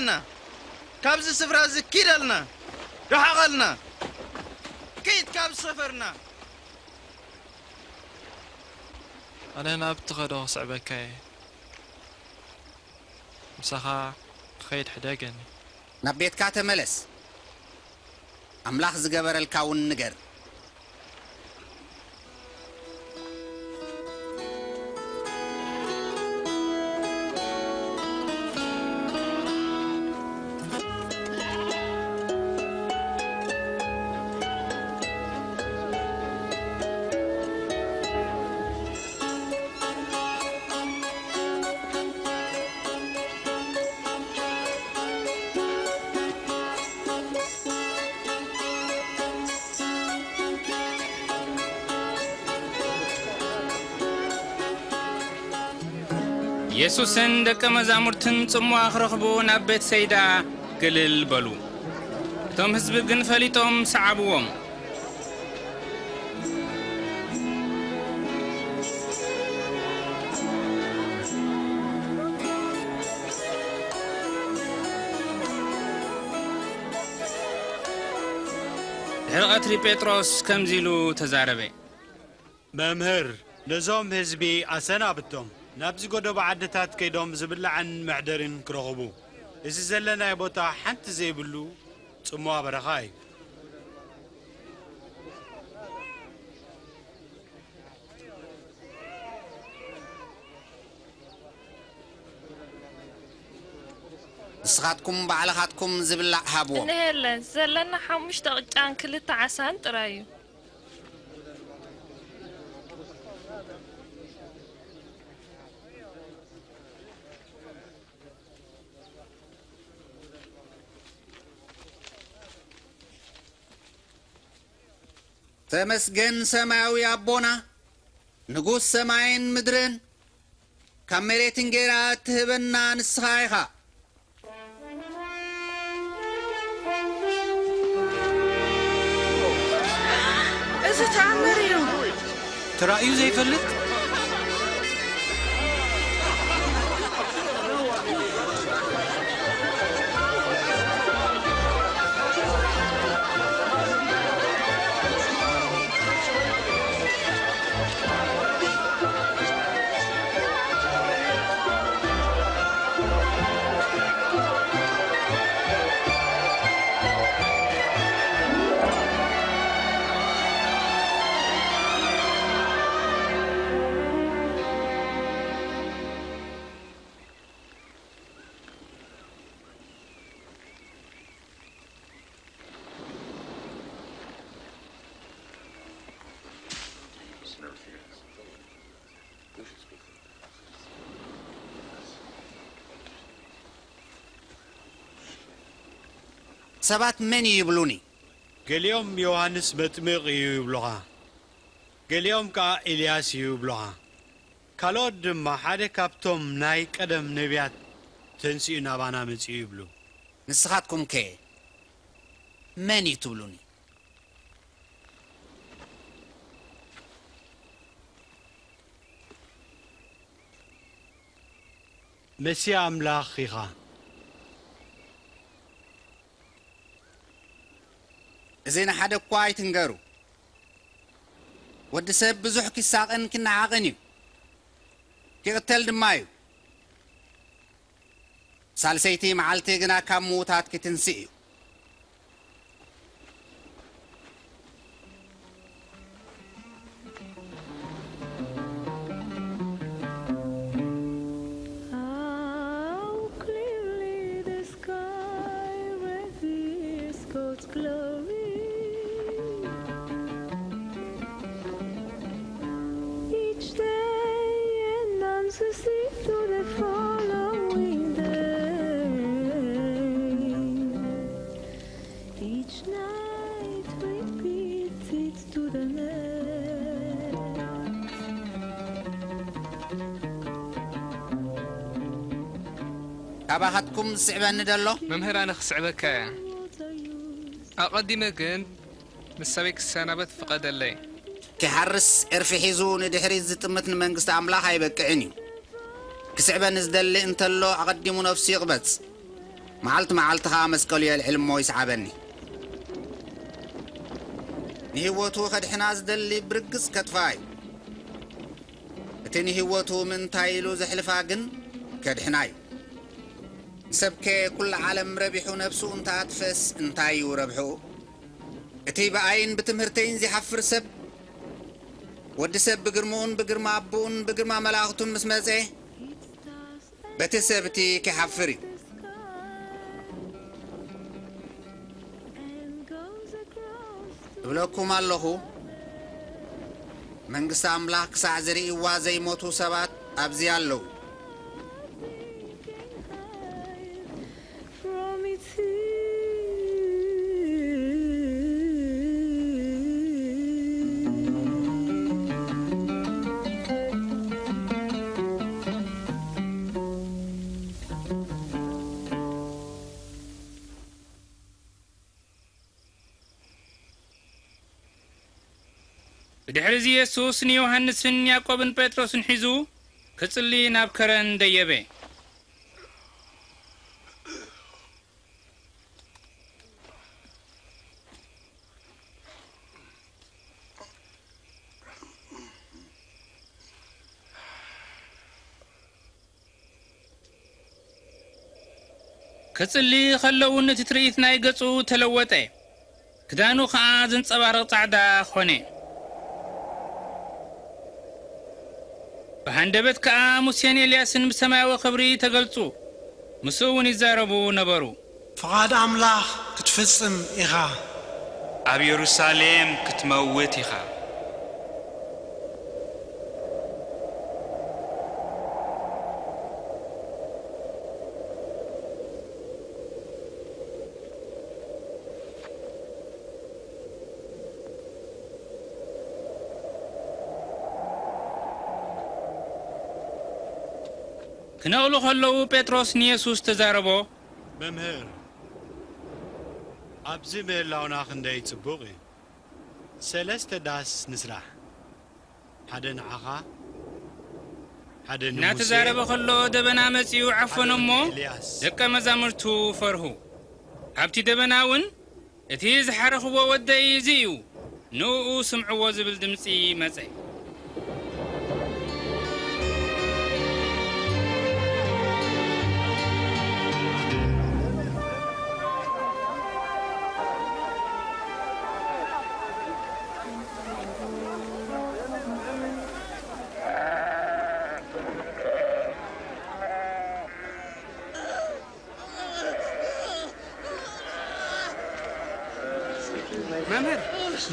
لنا كابز صفر زكي لنا يحغلنا كيت كابز صفرنا أنا أنا أبتغد صعبة كاي مسخا خيط حداقني نبيت كاتا ملس أملاح زقبر الكاون نقر ኢየሱስን ደቀ መዛሙርትን ጽሙዓ ክረኽቡ ናብ ቤት ሰይዳ ቅልል በሉ እቶም ህዝቢ ግን ፈሊጦም ሰዓብዎም ድሕሪ ቀትሪ ጴጥሮስ ከምዚ ኢሉ ተዛረበ መምህር ነዞም ህዝቢ ኣሰናብቶም نابزي قدو بعدتات دوم زبلا عن معدرين كرغبو إذا زلنا يا بوتا حنت زي بلو تسموها برخاي نسخاتكم بعلاقاتكم زبلا حابو نهلا زلنا حمش تغجان كل تعسان ترايو ተመስገን ሰማያዊ አቦና ንጉሥ ሰማይን ምድርን ካብ መሬትን ጌራ ትህበና ንስኻ ኢኻ እዚ ተኣምር እዩ ተራእዩ ዘይፈልጥ ሰባት መን ይብሉኒ ገሊኦም ዮሃንስ መጥምቕ እዩ ይብሉኻ ገሊኦም ከዓ ኤልያስ እዩ ይብሉኻ ካልኦት ድማ ሓደ ካብቶም ናይ ቀደም ነቢያት ተንስኡ ናባና መጺኡ ይብሉ ንስኻትኩም ከ መን እዩ ትብሉኒ መሲያ ኣምላኽ ኢኻ زين حدا كواي تنجرو ود سب بزح كساقن كنا عقنيو كقتل دمايو سالسيتي معلتي جنا كم موتات كتنسيو ሓባኻትኩም ዝስዕበኒ ደሎ መምህራነ ክስዕበካ እያ ኣቐዲመ ግን ምስ ሰበይ ክሰናበት ፍቐደለይ ክሓርስ ዕርፊ ሒዙ ንድሕሪት ዝጥምት ንመንግስቲ ኣምላኽ ኣይበቅዕን እዩ ክስዕበኒ ዝደሊ እንተሎ ኣቐዲሙ ነፍሱ ይቕበፅ መዓልቲ መዓልቲ ኸዓ መስቀሉ የልዕል እሞ ይስዓበኒ ንህይወቱ ኸድሕና ዝደሊ ብርግጽ ከጥፋ እዩ እቲ ንህይወቱ ምእንታይ ኢሉ ዘሕልፋ ግን ከድሕና እዩ ሰብከ ኩሉ ዓለም ረቢሑ ነብሱ እንታትፈስ እንታይ እዩ ረብሑ እቲ ብኣይን ብትምህርተይን ዝሓፍር ሰብ ወዲ ሰብ ብግርሙኡን ብግርማ ኣቦኡን ብግርማ መላእኽቱን ምስ መፀ በቲ ሰብ እቲ ክሓፍር እዩ እብለኩም ኣለኹ መንግስቲ ኣምላኽ ክሳዕ ዝርእዋ ዘይሞቱ ሰባት ኣብዚ ኣለዉ ስለዚ የሱስን ዮሐንስን ያዕቆብን ጴጥሮስን ሒዙ ክጽሊ ናብ ከረን ደየበ ክጽሊ ከለዉ እቲ ትርኢት ናይ ገጹ ተለወጠ ክዳኑ ኸዓ ዘንጸባርቕ ጻዕዳ ኾነ ብሃንደበት ከዓ ሙሴን ኤልያስን ብሰማያዊ ክብሪ ተገልጹ ምስኡ እውን ይዛረቡ ነበሩ ፍቓድ ኣምላኽ ክትፍጽም ኢኻ ኣብ ኢየሩሳሌም ክትመውት ኢኻ ክነቕሉ ከለዉ ጴጥሮስ ንየሱስ ተዛረቦ መምህር ኣብዚ ምህላውና ክንደይ ጽቡቕ እዩ ሰለስተ ዳስ ንስራሕ ሓደ ንዓኻ ሓደ እናተዛረበ ከሎ ደበና መጺኡ ዓፈኖ እሞ ደቀ መዛሙርቱ ፈርሁ ኣብቲ ደበና እውን እቲ ዝሓረኽዎ ወደይ እዚ እዩ ንኡ ስምዕዎ ዝብል ድምፂ መፀ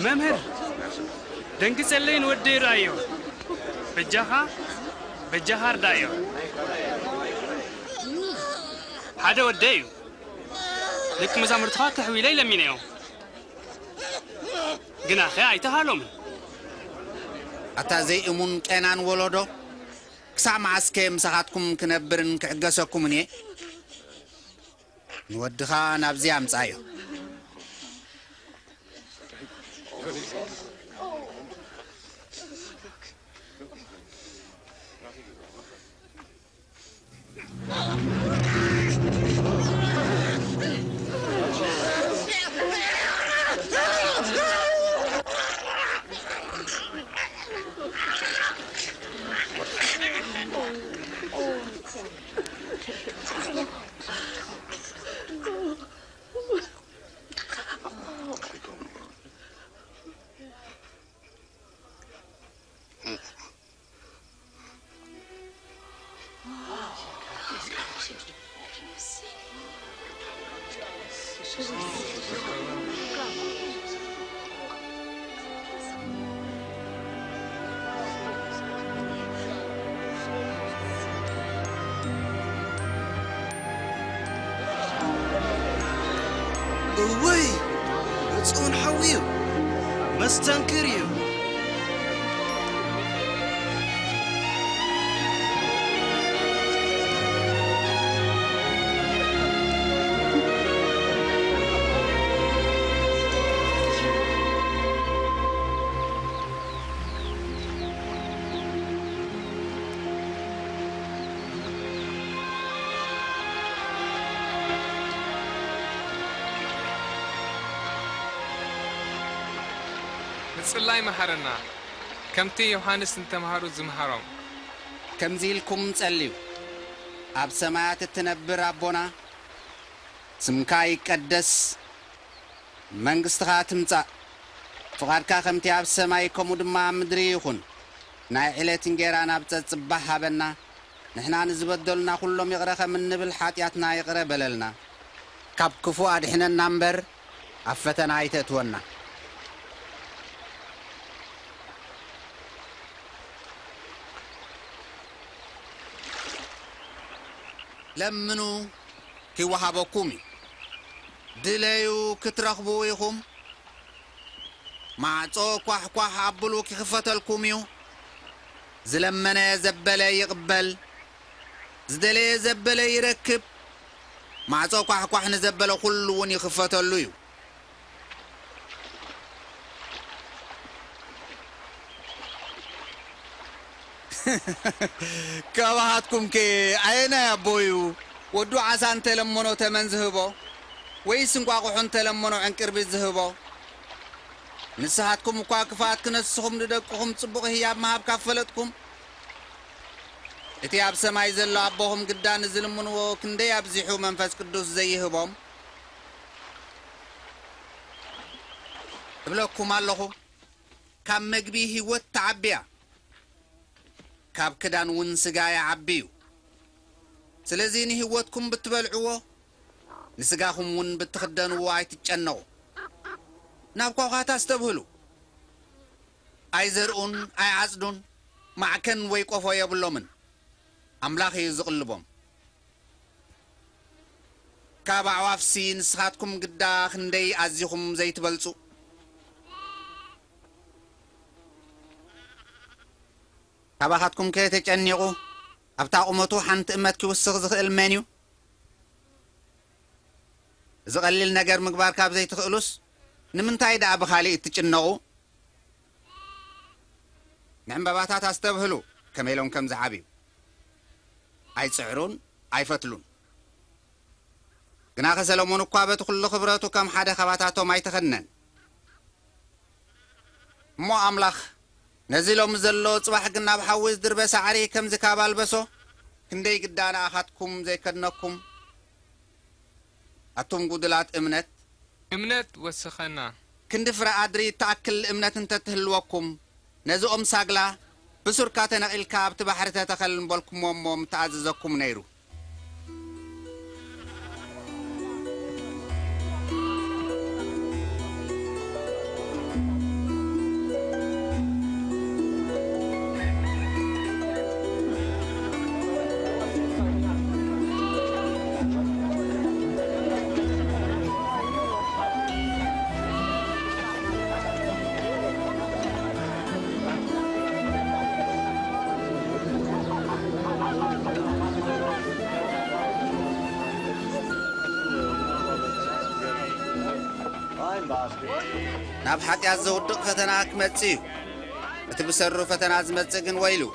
መምህር ደንግጸለይን ወደ ይራዮ በጃሃ በጃሃ ርዳዮ ሓደ ወደ እዩ ደቂ መዛሙርትኻ ክሕዊለ ይለሚነዮ ግና ኸ ኣይተሃሎም ኣታ ዘይእሙን ቄናን ወለዶ ክሳብ መዓስከ ምሳኻትኩም ክነብርን ክዕገሰኩምን እየ ንወድኻ ናብዚ ኣምፃ እዩ Oh. መሃረና ከምቲ ዮሐንስ እንተምሃሩ ዝምሃሮም ከምዚ ኢልኩም ጸልዩ ኣብ ሰማያት እትነብር ኣቦና ስምካ ይቀደስ መንግሥትኻ ትምጻእ ፍቓድካ ኸምቲ ኣብ ሰማይ ከምኡ ድማ ኣብ ምድሪ ይኹን ናይ ዕለት እንጌራ ናብ ጸጽባህ ሃበና ንሕና ንዝበደሉና ዅሎም ይቕረ ኸም እንብል ሓጢአትና ይቕረ በለልና ካብ ክፉ ኣድሕነና እምበር ኣብ ፈተና ኣይተእትወና لمنو كي وهابوكومي دليو كترخبو ويخوم مع تو كواح عبلو كي خفت الكوميو زلمنا زبلا يقبل زدلي زبلا يركب مع تو كواح كواح نزبلا كلو وني خفت اللويو ከባሃትኩም ከ ኣየና ኣቦዩ ወዱ ዓሳ እንተለመኖ ተመን ዝህቦ ወይስ እንቋቑሑ እንተለመኖ ዕንቅርቢት ዝህቦ ንስኻትኩም እኳ ክፋት ክነስኹም ንደቅኹም ጽቡቕ ህያብ ምሃብ ካፈለጥኩም እቲ ኣብ ሰማይ ዘሎ ኣቦኹም ግዳ ንዝልምንዎ ክንደይ ኣብዚሑ መንፈስ ቅዱስ ዘይህቦም እብለኩም ኣለኹ ካብ መግቢ ህይወት ተዓቢያ ካብ ክዳን እውን ስጋ ይዓቢ እዩ ስለዚ ንህይወትኩም ብትበልዕዎ ንስጋኹም እውን ብትኽደንዎ ኣይትጨነቑ ናብ ኳዃታ ዝተብህሉ ኣይዘርኡን ኣይዓፅዱን ማዕከን ወይ ቆፎ የብሎምን ኣምላኽ እዩ ዝቕልቦም ካብ ኣዕዋፍሲ ንስኻትኩም ግዳ ክንደይ ኣዚኹም ዘይትበልፁ ካባኻትኩም ከ ተጨኒቑ ኣብታ ቁመቱ ሓንቲ እመት ክውስኽ ዝኽእል መን እዩ እዚ ቐሊል ነገር ምግባር ካብ ዘይትኽእሉስ ንምንታይ ደኣ ብኻሊእ እትጭነቑ ንዕምበባታት ኣስተብህሉ ከመይ ኢሎም ከም ዝዓብ እዩ ኣይፅዕሩን ኣይፈትሉን ግናኸ ሰለሞን እኳ በቲ ኩሉ ክብረቱ ከም ሓደ ኸባታቶም ኣይተኸነን እሞ ኣምላኽ نزي لوم زلو صباح قناب حوز درب سعري كم زكا بالبسو كندي قدانا أخاتكم زي كدنكم أتوم قدلات إمنت إمنت وسخنا كندي فرا أدري تأكل إمنت انت تهلوكم نزي أم ساقلا بسركات نقل كاب تبحر تتخل نبولكم ومم تعززكم نيرو يازودق فتنا كمتسي تبسرو فتنا زمتسقن ويلو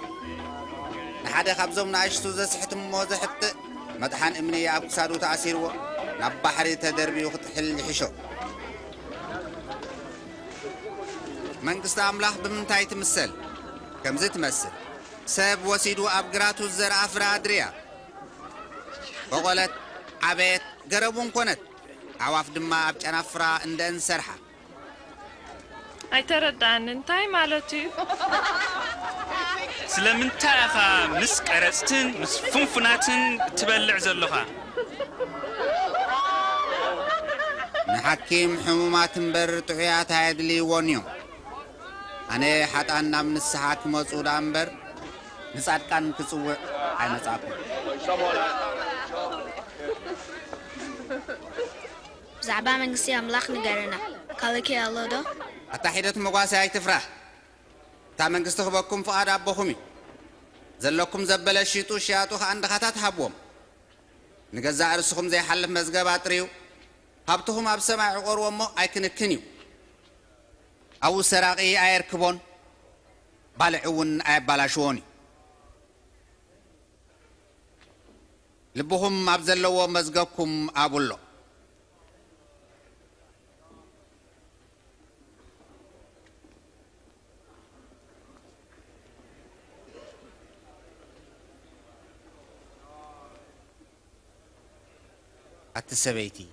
نحدا خبزوم نعيشتو زسحت موزة حتى مدحان امني اب كسادو تعسيرو ناب بحري تدربي وخط حل حشو منقست املاح بمنتاي تمثل كمزي تمثل سب وسيدو اب قراتو الزرع فرادريا وقالت عبيت قربون كنت عواف دما اب جنافرا اندن سرحه ኣይተረዳእን እንታይ ማለት እዩ ስለምንታይ ኣኻ ምስ ቀረፅትን ምስ ፍንፍናትን እትበልዕ ዘለኻ ንሓኪም ሕሙማት እምበር ጥዑያት ኣየድልይዎን እዮም ኣነ ሓጣን ናብ ንስሓ ክመፁ ዳ እምበር ንጻድቃን ክጽውዕ ኣይመጻእኩም ብዛዕባ መንግስቲ ኣምላኽ ንገርና ካልእ ከ ኣሎ ዶ ኣታሒደት መጓስያ ኣይትፍራሕ እታ መንግስቲ ክበኩም ፍቓድ ኣቦኹም እዩ ዘለኩም ዘበለ ሽጡ ሽያጡ ከዓ እንድኻታት ሃብዎም ንገዛእ ርእስኹም ዘይሓልፍ መዝገብ ኣጥርዩ ሃብትኹም ኣብ ሰማይ ዕቆርዎ እሞ ኣይክንክን እዩ ኣብኡ ሰራቂ ኣየርክቦን ባልዕ እውን ኣየባላሽዎን እዩ ልብኹም ኣብ ዘለዎ መዝገብኩም ኣብሎ حتى السبايتي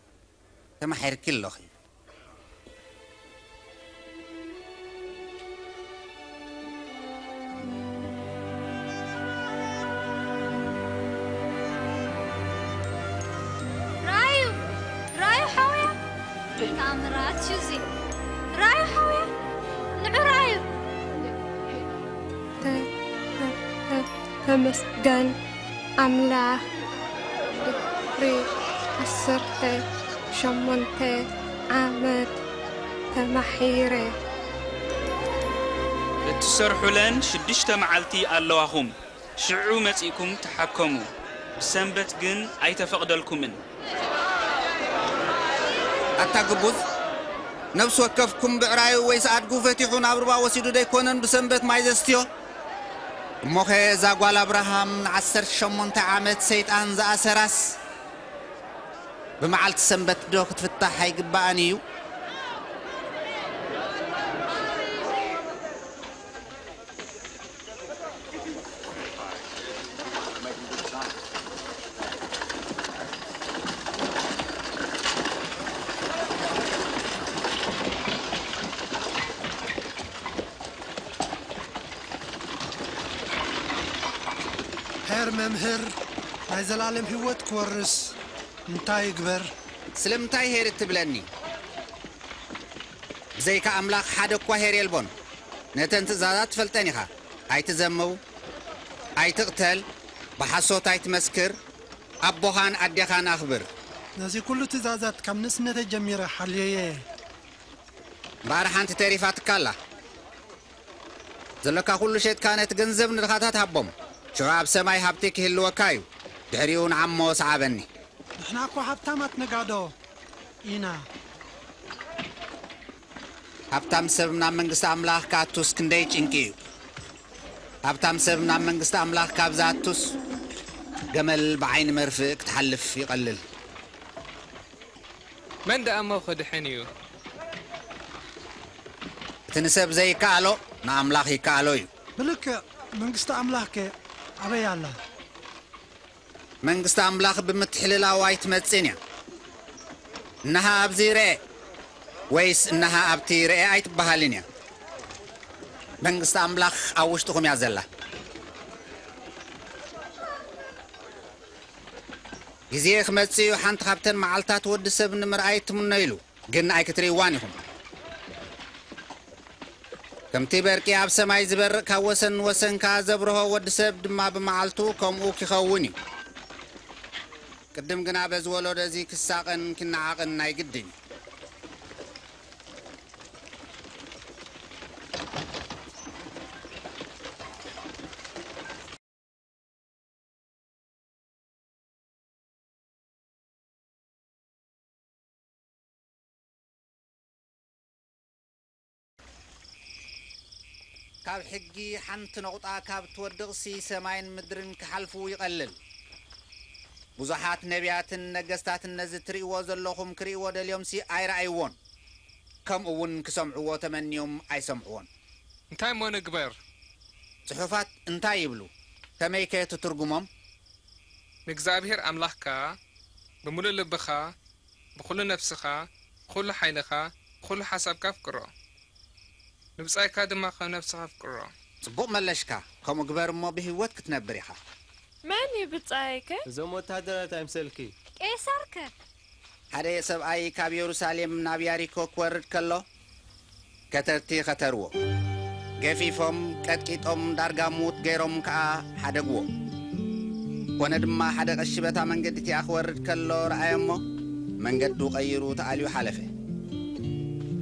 كما حيركل لخي رايو رايو حويا كاميرات رايو رايو أملاح عصرت شمنت عمد تمحيرة እትሰርሑለን ሽዱሽተ መዓልቲ ኣለዋኹም ሽዑ መጺእኩም ተሓከሙ ብሰንበት ግን ኣይተፈቕደልኩምን ኣታ ግቡዝ ነብሲ ወከፍኩም ብዕራይ ወይስ ኣድጉ ፈቲሑ ናብ ሩባ ወሲዱ ደይኮነን ብሰንበት ማይ ዘስትዮ እሞኸ እዛ ጓል ኣብርሃም ን 18 ዓመት ሰይጣን ዝኣሰራስ بمعالت سنبت دوك تفتح هاي قبانيو هير مهر عايز العالم هو تكورس እንታይ ይግበር ስለምንታይ ሄር እትብለኒ ብዘይካ ኣምላኽ ሓደ እኳ ሄር የልቦን ነተን ትእዛዛት ትፈልጠን ኢኻ ኣይትዘምው ኣይትቕተል ብሓሶት ኣይትመስክር ኣቦኻን ኣዴኻን ኣኽብር ነዚ ኩሉ ትእዛዛት ካብ ንእስነተይ ጀሚረ ሓልየየ እምበኣር ሓንቲ ተሪፋ ትካላ ዘለካ ኩሉ ሸጥካ ነቲ ገንዘብ ንድኻታት ሃቦም ሽዑ ኣብ ሰማይ ሃብቲ ክህልወካ እዩ ድሕሪኡ ንዓሞ ሰዓበኒ ንሕና እኮ ሃብታማት ነጋዶ ኢና ሃብታም ሰብ ናብ መንግስቲ ኣምላኽ ክኣቱስ ክንደይ ጭንቂ እዩ ሃብታም ሰብ ናብ መንግስቲ ኣምላኽ ካብ ዝኣቱስ ገመል ብዓይኒ መርፍእ ክትሓልፍ ይቐልል መን ደኣ እሞ ክድሕን እዩ እቲ ንሰብ ዘይከኣሎ ንኣምላኽ ይከኣሎ እዩ ብልክዕ መንግስቲ ኣምላኽ ከ ኣበይ ኣላ መንግስቲ ኣምላኽ ብምትሕልላዋ ኣይትመፅን እያ እናሃ ኣብዚ ርአ ወይስ እናሃ ኣብቲ ርአ ኣይትበሃልን እያ መንግስቲ ኣምላኽ ኣብ ውሽጡኹም እያ ዘላ ግዜ ክመፅ እዩ ሓንቲ ካብተን መዓልትታት ወዲ ሰብ ንምርኣይ ትምኖ ኢሉ ግን ንኣይ ክትርእይዋን ኢኹም ከምቲ በርቂ ኣብ ሰማይ ዝበርእ ካብ ወሰን ወሰን ከዓ ዘብርሆ ወዲ ሰብ ድማ ብመዓልቱ ከምኡ ክኸውን እዩ ቅድም ግና በዚ ወለዶ እዚ ክሳቕን ናይ ግድን ካብ ሕጊ ሓንቲ ነቑጣ ካብ ትወድቕሲ ሰማይን ምድርን ክሓልፉ ይቐልል بزحات نبيات النجستات النزتري وزلهم كري ودليوم سي أير أيون كم أون كسمعوا تمن يوم أي سمعون انتاي مو نقبر صحفات انتاي بلو تمي كي تترجمهم نجزابير أملاكا بمول اللبخة بخل نفسخة بخل حيلخة بخل حسب كفكرة نبصايكا دما خا نفسها فكرة صبوق ملشكا كم قبر ما بهوت كتنبريها መን ይብጻይከ እዞም ወታደራት አይምሰልኪ ቄሳርከ ሓደ ሰብኣይ ካብ ኢየሩሳሌም ናብ ያሪኮ ክወርድ ከሎ ከተርቲ ኸተርዎ ገፊፎም ቀጥቂጦም ዳርጋ ሙት ገይሮም ከዓ ሓደግዎ ኮነ ድማ ሓደ ቐሺ በታ መንገዲ እቲኣ ክወርድ ከሎ ረአዮ እሞ መንገዱ ቐይሩ ተኣልዩ ሓለፈ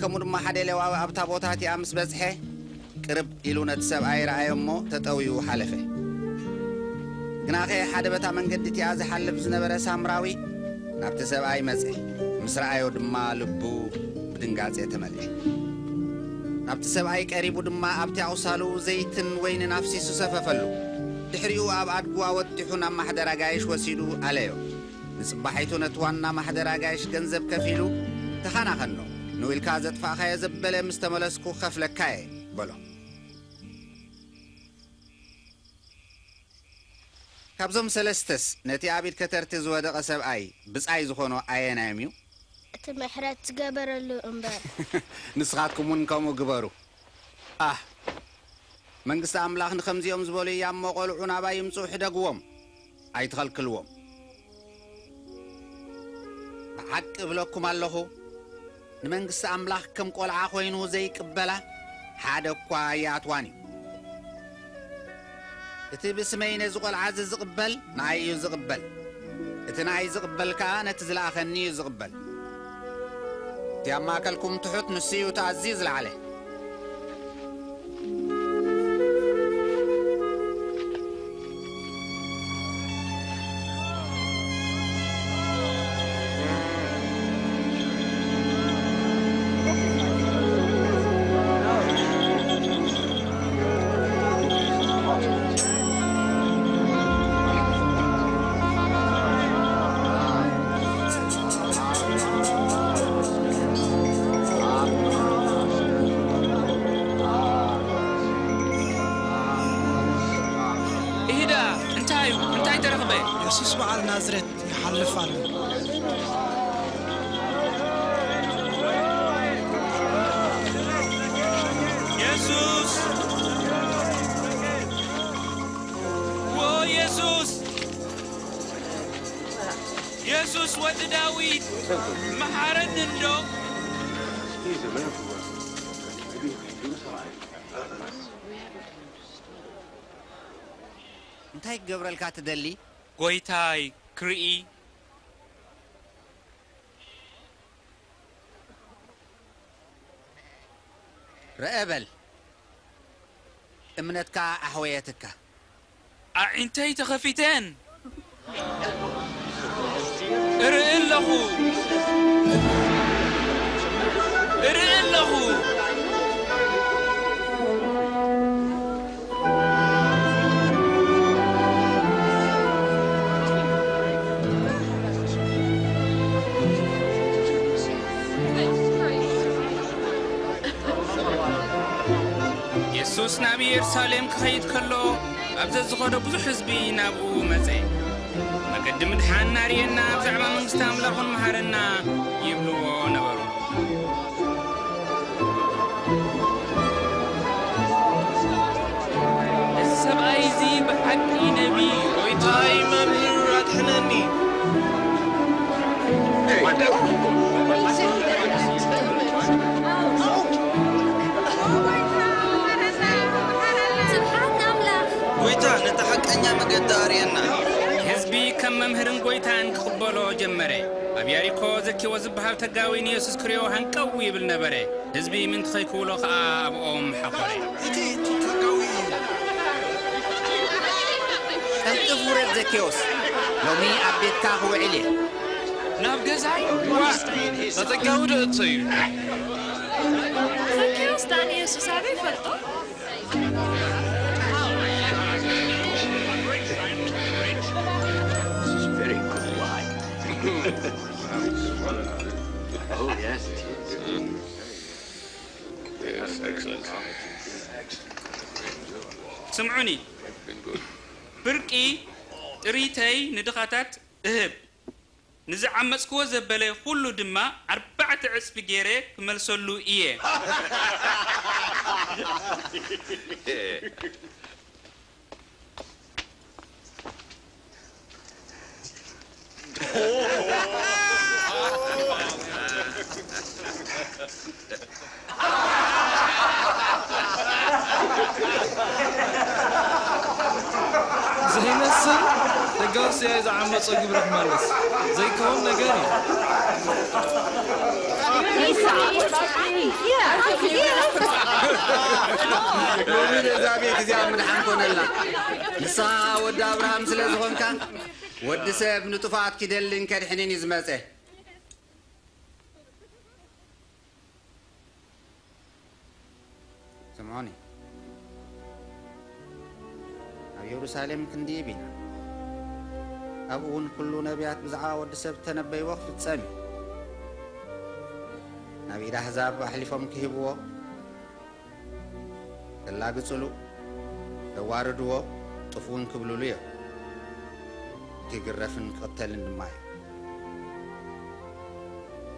ከምኡ ድማ ሓደ ሌዋዊ ኣብታ ቦታ እቲኣ ምስ በጽሐ ቅርብ ኢሉ ነቲ ሰብኣይ ረአዮ እሞ ተጠውዩ ሓለፈ ግናኸ ሓደ በታ መንገዲ እቲኣ ዝሓልፍ ዝነበረ ሳምራዊ ናብቲ ሰብኣይ መጽ ምስ ረኣዮ ድማ ልቡ ብድንጋጼ ተመልአ ናብቲ ሰብኣይ ቀሪቡ ድማ ኣብቲ ኣቑሳሉ ዘይትን ወይንን ኣፍሲሱ ሰፈፈሉ ድሕሪኡ ኣብ ኣድጉ ኣወጢሑ ናብ ማሕደር ኣጋይሽ ወሲዱ ኣለዮ ንጽባሒቱ ነቲ ዋና ማሕደር ኣጋይሽ ገንዘብ ከፍ ኢሉ ተኻናኸኖ ንውኢልካ ዘጥፋእኻየ ዘበለ ምስ ተመለስኩ ኸፍለካ እየ በሎ ካብዞም ሰለስተስ ነቲ ኣብ ኢድ ከተርቲ ዝወደቐ ሰብኣይ ብጻይ ዝኾኑ ኣየናዮም እዩ እቲ ምሕረት ዝገበረሉ እምበር ንስኻትኩም እውን ከምኡ ግበሩ ኣህ መንግስቲ ኣምላኽ ንከምዚኦም ዝበሉ እያ እሞ ቆልዑ ናባይ ይምፅኡ ሕደግዎም ኣይትኸልክልዎም ብሓቂ እብለኩም ኣለኹ ንመንግስቲ ኣምላኽ ከም ቈልዓ ኮይኑ ዘይቅበላ ሓደ እኳ ይኣትዋን እዩ እቲ ብስመይነ ዝቈልዓዚ ዝቕበል ንዓይ እዩ ዝቕበል እቲ ንዓይ ዝቕበል ከዓ ነቲ ዝለኣኸኒ እዩ ዝቕበል እቲ ኣብ ማእከልኩም ትሑት ንሱ እዩ ተኣዝዩ ዝለዓለ تدلي غويتاي كري رأبل امنتك احويتك انتي تخفيتين ارئن له ارئن له ኢየሩሳሌም ክኸይድ ከሎ ኣብዘ ዝኸዶ ብዙሕ ህዝቢ ናብኡ መፀ መገዲ ምድሓን ናርየና ብዛዕባ መንግስቲ ኣምላኹን መሃረና ይብልዎ ነበሩ እዚ ሰብኣይ እዚ ብሓቂ ነቢይ ጎይታይ መምህር ኣድሕነኒ እውነተኛ መገዳ አርየና ህዝቢ ከም መምህርን ጎይታን ክቕበሎ ጀመረ ኣብ ያሪኮ ዘኪዎ ዝበሃል ተጋዊ ንየሱስ ክርዮ ሃንቀው ይብል ነበረ ህዝቢ ምንቲ ኸይክብሎ ከዓ ኣብኦም ሓኾረ እቲ ተጋዊ ከም ጥፉረት ዘኪዎስ ሎሚ ኣብ ቤትካ ክውዕል እየ ናብ ገዛይ ተጠጋዊ ደእቶ እዩ ዘኪዎስ ዳን የሱስ ኣበይ ይፈልጦ Oh, yes, it is. Mm. Yes, excellent. سمعوني برقي ريتي ندخاتات اهب نزعمسكو زبلي كله دما أربعة عصف جيري سلو إيه Oh! ዘይመስል ደጋዊ ስያ ዝዓመፀ ግብረት ማለት ዘይከውን ነገር እዩ ሎሚ እዛ ቤት እዚኣ ምድሓን ኮነላ ንስኻ ወዲ ኣብርሃም ስለ ዝኾንካ ወዲ ሰብ ንጡፋኣት ክደልን ከድሕንን እዩ ዝመፀ سمعوني أبي يرساليم كندي بينا أبون كل نبيات بزعا ود سبت نبي وقف تسامي نبي رهزاب وحلفهم كهبوه كلا قتلو تواردوه طفون كبلو ليا تقرفن قتلن ماي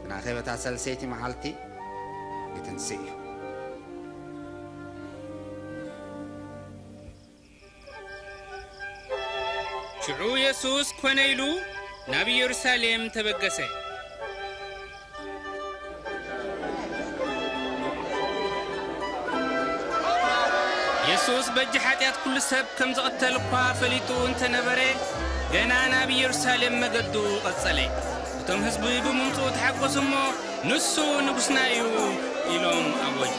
أنا خيبت عسل سيتي معالتي بتنسيه ሽዑ የሱስ ኮነ ኢሉ ናብ ኢየሩሳሌም ተበገሰ የሱስ በእጅ ሓጢአት ኩሉ ሰብ ከም ዝቕተል እኳ ፈሊጡ እንተነበረ ገና ናብ ኢየሩሳሌም መገዱ ቐጸለ እቶም ህዝቢ ብምምፁ ተሓጐሱ እሞ ንሱ ንጉስና እዩ ኢሎም ኣወጁ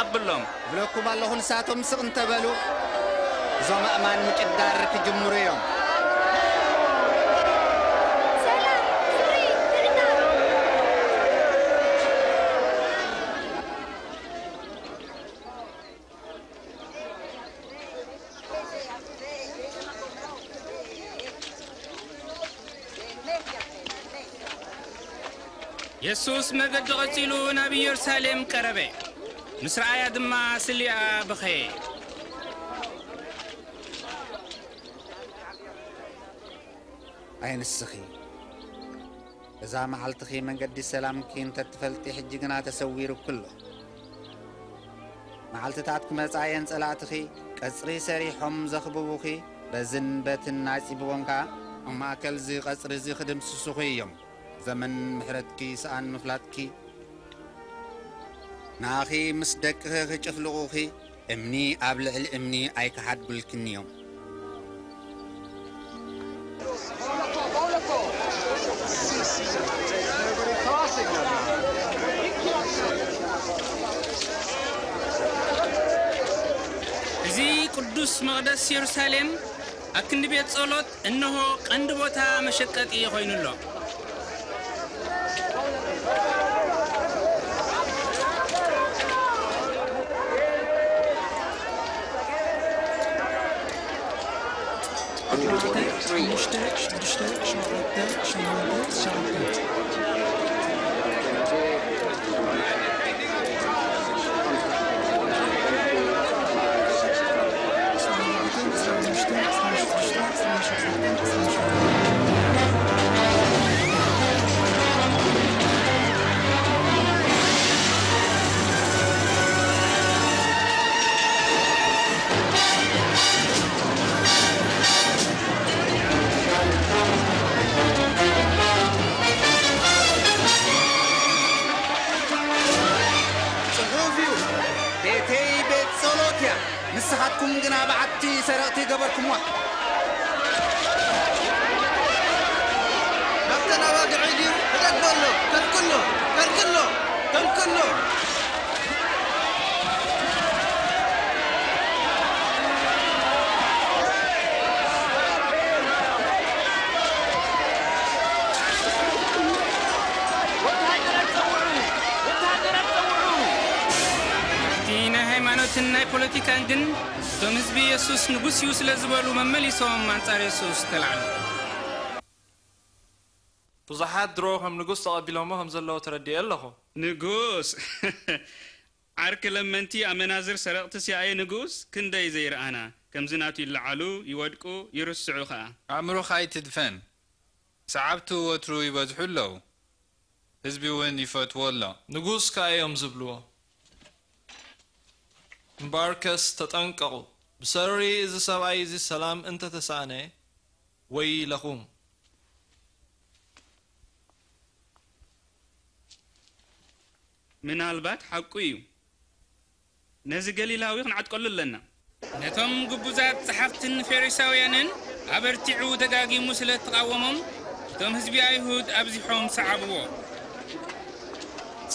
ተቐብሎም ብለኩም ኣለኹ ንሳቶም ስቕ እንተበሉ እዞም ኣእማን ምጭዳር ክጅምሩ እዮም የሱስ መገዲ ቐጺሉ ናብ ኢየሩሳሌም ቀረበ مسرعية دما سليا بخير عين السخي إذا ما حلتخي من قد السلام كين تتفلتي حجقنا تسوير كله መዓልትታት ክመፃየን ፀላእትኺ ቀፅሪ ሰሪሖም ዘኽብቡኺ በዝንበትን ናፂብዎም ከዓ ኣብ ማእከል እዚ ቐፅሪ እዚ ክድምስሱኺ እዮም ዘመን ምሕረትኪ ሰኣን ምፍላጥኪ ንኣኺ ምስ ደቅኺ ክጭፍልቑኺ እምኒ ኣብ ልዕሊ እምኒ ኣይከሓድጉልክን እዮም እዚ ቅዱስ መቕደስ ኢየሩሳሌም ኣብ ክንዲ ቤት ጸሎት እንሆ ቀንዲ ቦታ መሸቀጢ ኾይኑሎ that, shake, shake, shake like that, shake like that, shake like that. ግና በዓቲ ሰረቕቲ ገበርኩምዋ ናብተን ኣባግዒ ድዩ ዕደግበሎ ከንክሎ ከንክሎ ከንክሎ ናይ ፖለቲካ ግን እቶም ህዝቢ ኢየሱስ ንጉስ እዩ ስለ ዝበሉ መመሊሶም ኣንጻር የሱስ ተላዕሉ ብዙሓት ድሮ ከም ንጉስ ተቐቢሎሞ ከም ዘለዎ ተረዲእ ኣለኹ ንጉስ ዓርኪ ለመንቲ ኣመናዝር ሰረቕቲ ሲኣየ ንጉስ ክንደይ ዘይረኣና ከምዚ ናቱ ይለዓሉ ይወድቁ ይርስዑ ኸዓ ኣእምሮኻ ይትድፈን ሰዓብቱ ወትሩ ይበዝሑ ኣለዉ ህዝቢ እውን ይፈትዎ ኣሎ ንጉስ ከ እዮም ዝብልዎ እምበርከስ ተጠንቀቑ ብሰሪ እዚ ሰብኣይ እዚ ሰላም እንተተሳእነ ወይ ለኹም ምናልባት ሓቁ እዩ ነዚ ገሊላዊ ክንዓጥቀሉ ኣለና ነቶም ግቡዛት ፀሓፍትን ፈሪሳውያንን ኣበርቲዑ ደጋጊሙ ስለ ተቃወሞም እቶም ህዝቢ ኣይሁድ ኣብዚሖም ሰዓብዎ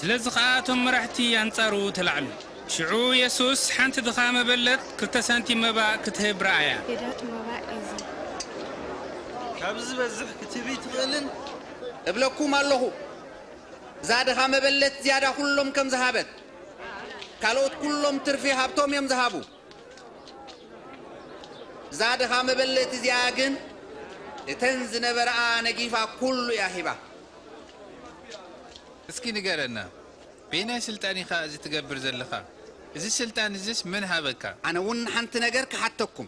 ስለዚ ከዓ እቶም መራሕቲ ኣንጻሩ ተላዕሉ شعو يسوس حانت دخامة بلت كلتا سنتي مبا كتهب رايا كدات مبا إزي كابز بزح كتبي تغلن ابلكو مالهو زاد خامة بلت زيادة كلهم كم زهابت كالوت كلهم ترفي هابتهم يم زهابو زاد خامة بلت زياغن تنز نبر آنقيفا كل ياهبا اسكي نقارنا بينا سلطاني خازي تقبر زلخا እዚ ስልጣን እዚስ ምን ሃበካ ኣነ እውን ሓንቲ ነገር ክሓተኩም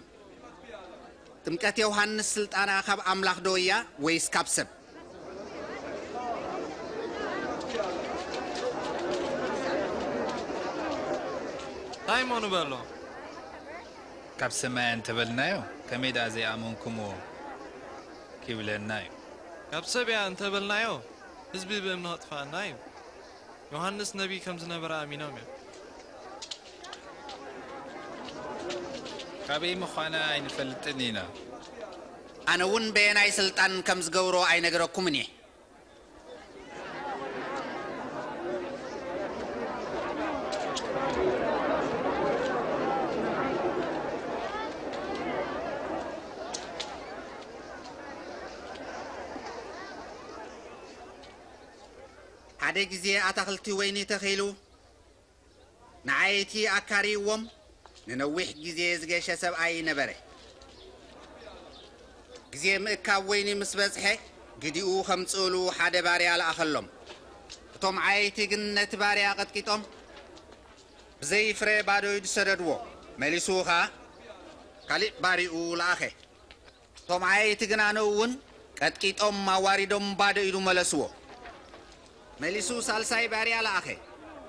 ጥምቀት ዮሃንስ ስልጣና ካብ ኣምላኽ ዶ እያ ወይስ ካብ ሰብ እንታይ ሞኑ በሎ ካብ ሰማያ እንተበልናዮ ከመይ ዳ ዘይኣመንኩምዎ ክብለና እዩ ካብ ሰብ እያ እንተበልናዮ ህዝቢ ብእምኒ ክጥፋኣና እዩ ዮሃንስ ነቢይ ከም ዝነበረ ኣሚኖም እዮም ካብይ ምዃነ ኣይንፈልጥን ኢና ኣነ እውን በየናይ ስልጣን ከም ዝገብሮ ኣይነገረኩምን እየ ሓደ ግዜ ኣታክልቲ ወይኒ ተኺሉ ንዓየቲ ኣካሪዎም ንነዊሕ ግዜ ዝገሸ ሰብኣይ ነበረ ግዜ ምእካብ ወይኒ ምስ በፅሐ ግዲኡ ከምፅእሉ ሓደ ባርያ ለኣኸሎም እቶም ዓየይቲ ግን ነቲ ባርያ ቀጥቂጦም ብዘይፍረ ባዶዩ ሰደድዎ መሊሱ ኸዓ ካሊእ ባሪኡ ለኣኸ እቶም ዓየይቲ ግን ኣነ እውን ቀጥቂጦም ኣዋሪዶም ባዶ ኢሉ መለስዎ መሊሱ ሳልሳይ ባርያ ለኣኸ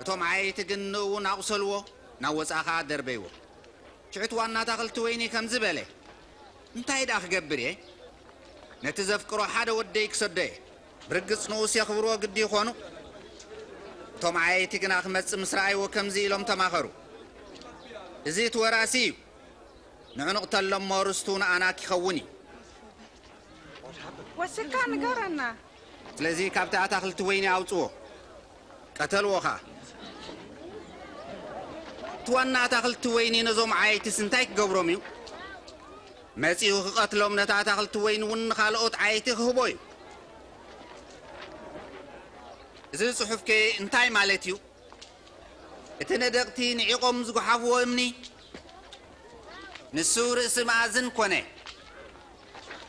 እቶም ዓየይቲ ግን ንእውን ኣቑሰልዎ ናብ ወፃእኻ ደርበይዎ شعتوان ناتغلت ويني كم زبالة انت هيد اخ قبري نتزف كرو حدا وديك سدي برقص نوس يا خبرو قدي خونو تو معاي تيكن اخ مس مسراي وكم زي لهم تماخرو زيت وراسي نعنق تلم مارستون انا كيخوني وسكان قرنا لذي كابتا تاخلت ويني اوتو قتل وخا وانا تاخلت ويني نزوم عايتي سنتايك قبروميو مسيو خقتلوم نتا تاخلت وين ون خالقوت عايتي خبوي زين صحف كي انتاي مالتيو اتنا دقتي نعيقوم زقو حفو امني نسور اسم ازن كوني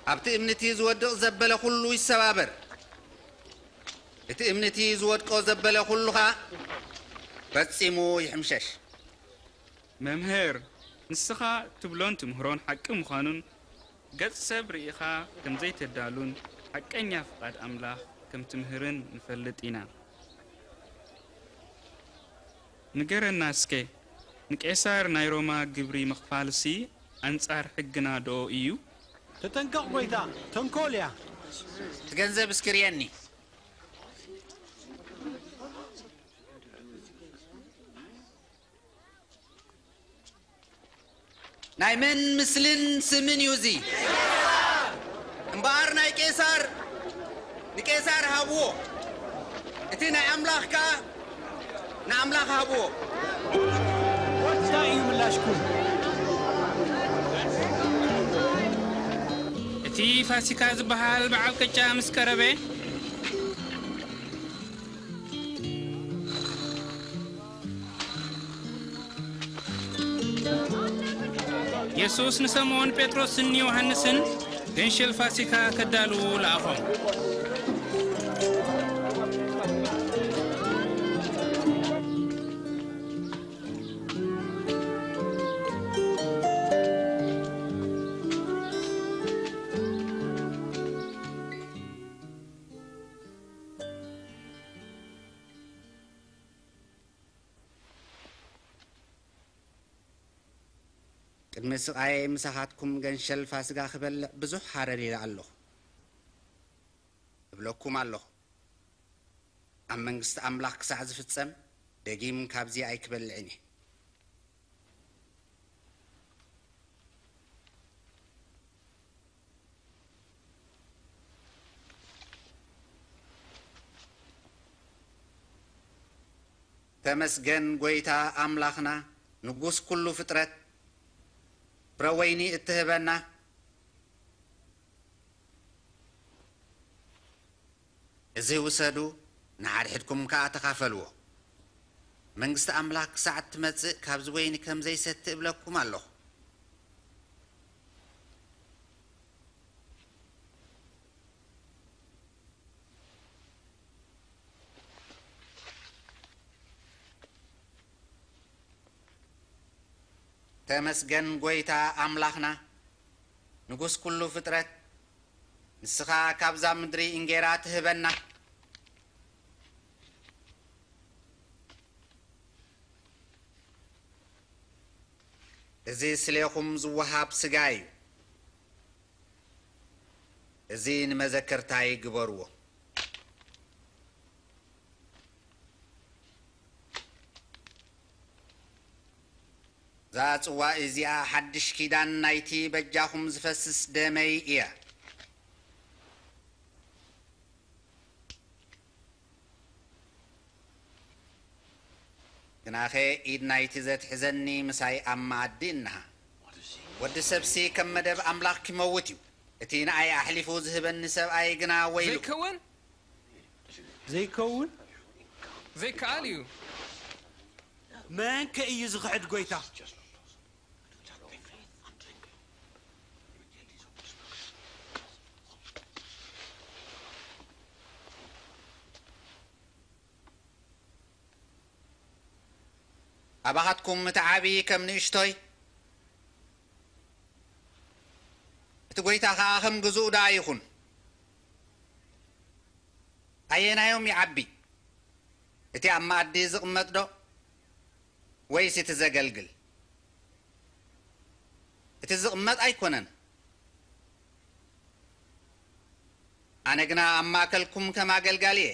ابتي امنتي زودق زبالة خلو السوابر اتي امنتي زودقو زبالة خلوها بس يمو يحمشش ممهر نسخة تبلون تمهرون حق مخانون قد سب رئيخا كم زي تدالون حق أن يفقد أملاخ كم تمهرن نفلتنا نقر الناسكي نكسر نيروما قبري مخفالسي أنصار حقنا دو إيو تتنقق بيتا تنكوليا تقنزب سكرياني ناي من مسلين سمن يوزي امبار ناي كيسار ني كيسار هابو اتينا املاخكا نا املاخ هابو واتشتاي ملاشكو اتي فاسيكا زبحال بعال كتشا مسكربي ኢየሱስን ስምዖን ጴጥሮስን ዮሐንስን ግንሽል ፋሲካ ከዳሉ ለአፎም ስቃይ ምሳኻትኩም ገንሸል ፋስጋ ክበልዕ ብዙሕ ሓረር ኢለ ኣለኹ እብለኩም ኣለኹ ኣብ መንግስቲ ኣምላኽ ክሳዕ ዝፍፀም ደጊም ካብዚ ኣይክበልዕን እየ ተመስገን ጎይታ ኣምላኽና ንጉስ ኩሉ ፍጥረት ፍረ ወይኒ እትህበና እዚ ውሰዱ ንሓድሕድኩም ከዓ ተኻፈልዎ መንግስቲ ኣምላኽ ክሳዕ እትመፅእ ካብዚ ወይኒ ከም ዘይሰቲ እብለኩም ኣለኹ تمسجن غويتا أملاخنا نقص كل فترة نسخة كابزا مدري إنجيرات هبنا إزي سليخم زوهاب سجاي إزي نمذكر تاي قبروه ዛጽዋ እዚኣ ሓድሽ ኪዳን ናይቲ በጃኹም ዝፈስስ ደመይ እያ ግናኸ ኢድ ናይቲ ዘትሕዘኒ ምሳይ ኣብ መኣዲ እናሃ ወዲ ሰብሲ ከም መደብ ኣምላኽ ክመውት እዩ እቲ ንኣይ ኣሕሊፉ ዝህበኒ ሰብኣይ ግና ወይሉ ዘይከውን ዘይከውን ዘይከኣል እዩ መንከ እዩ ዝኽዕድ ጎይታ ابعتكم متعبي كم نشتي እቲ ጎይታ ከዓ ከም ግዝኡ ዳ ይኹን ኣየናዮም ይዓቢ እቲ ኣብ ማእዲ ዝቕመጥ ዶ ወይስ እቲ ዘገልግል እቲ ዝቕመጥ ኣይኮነን ኣነ ግና ኣብ ማእከልኩም ከም ኣገልጋሊ እየ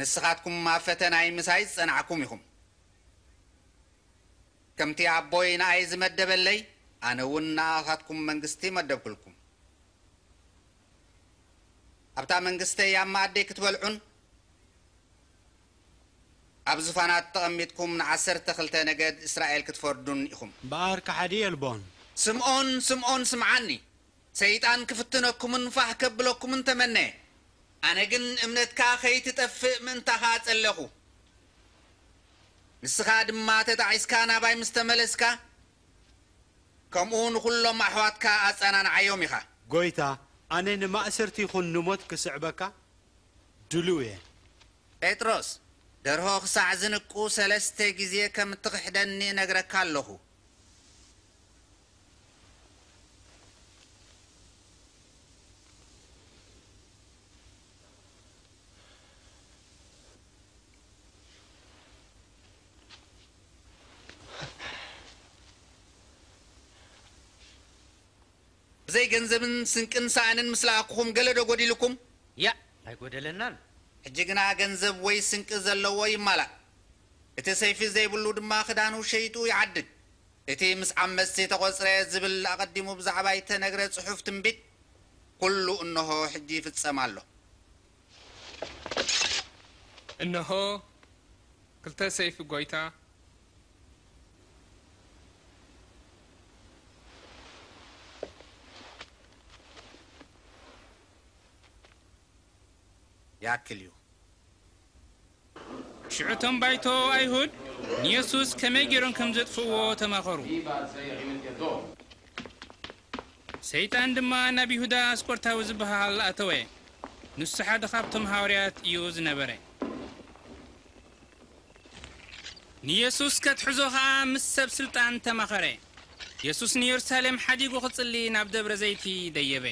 نسخاتكم ما فتناي مساي صنعكم يخم كمتي عبوين عايز مدب لي أنا ونا أخاتكم منقستي مدب كلكم أبتا منقستي يا مادي كتولعون أبزفانات تغميتكم نعسر تخلت نجد إسرائيل كتفردون إخم بارك حدي البون سمعون سمعون سمعني سيد أن كفتنكم انفح كبلكم انتمني ኣነ ግን እምነትካ ከይትጠፍእ ምእንታኻ ጸለኹ ንስኻ ድማ ተጣዒስካ ናባይ ምስ ተመለስካ ከምኡ ንኹሎም ኣሕዋትካ ኣጸናንዓዮም ኢኻ ጐይታ ኣነ ንማእሰርቲ ይኹን ንሞት ክስዕበካ ድሉው እየ ጴጥሮስ ደርሆ ክሳዕ ዝንቁ ሰለስተ ግዜ ከም እትኽሕደኒ ነግረካ ኣለኹ ሕዘይ ገንዘብን ስንቅን ሳእንን ምስ ገለ ዶ ጎዲልኩም ያ ኣይጎደለናን ሕጂ ግና ገንዘብ ወይ ስንቅ ዘለዎ ይማላእ እቲ ሰይፊ ዘይብሉ ድማ ክዳኑ ሸይጡ ይዓድግ እቲ ምስ ዓመፅቲ ተቆፅረ ዝብል ኣቐዲሙ ብዛዕባ ይተነግረ ፅሑፍ ትንቢት ኩሉ እንሆ ሕጂ ይፍፀም ኣሎ እነሆ ክልተ ሰይፊ ጎይታ ياكل شعتم بايتو أيهود يسوس كما يجرون كم زدفو تماخرو ሰይጣን ድማ ናብ ይሁዳ ኣስቆርታዊ ዝበሃል ኣተወ ንሱ ሓደ ካብቶም ሃዋርያት እዩ ዝነበረ ንየሱስ ከትሕዞ ኸዓ ምስ ሰብ ስልጣን ተማኸረ የሱስ ንየሩሳሌም ሓዲጉ ክጽሊ ናብ ደብረ ዘይቲ ደየበ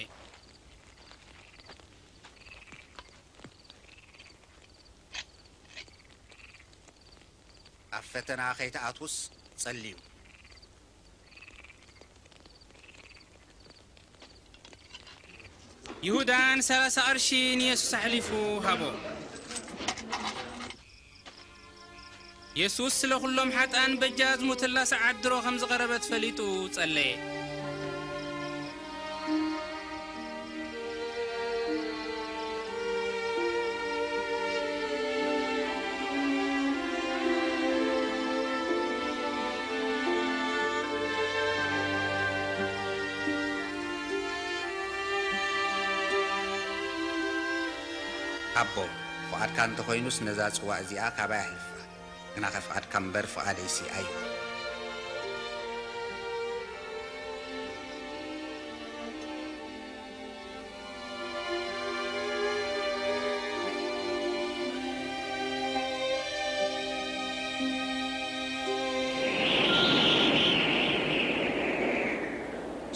أفتنا خيت أتوس صليو يهودان سلاسة أرشين يسوس حليفو هابو يسوس لخلهم حتى بجاز متلاس عدرو خمس غربت فليتو تصلي ፍቓድካ እንተኮይኑስ ነዛ ፅዋዕ እዚኣ ካባይ ኣይፍቓድ ግናኸ ፍቓድካ እምበር ፍቓደይሲ ኣይኮን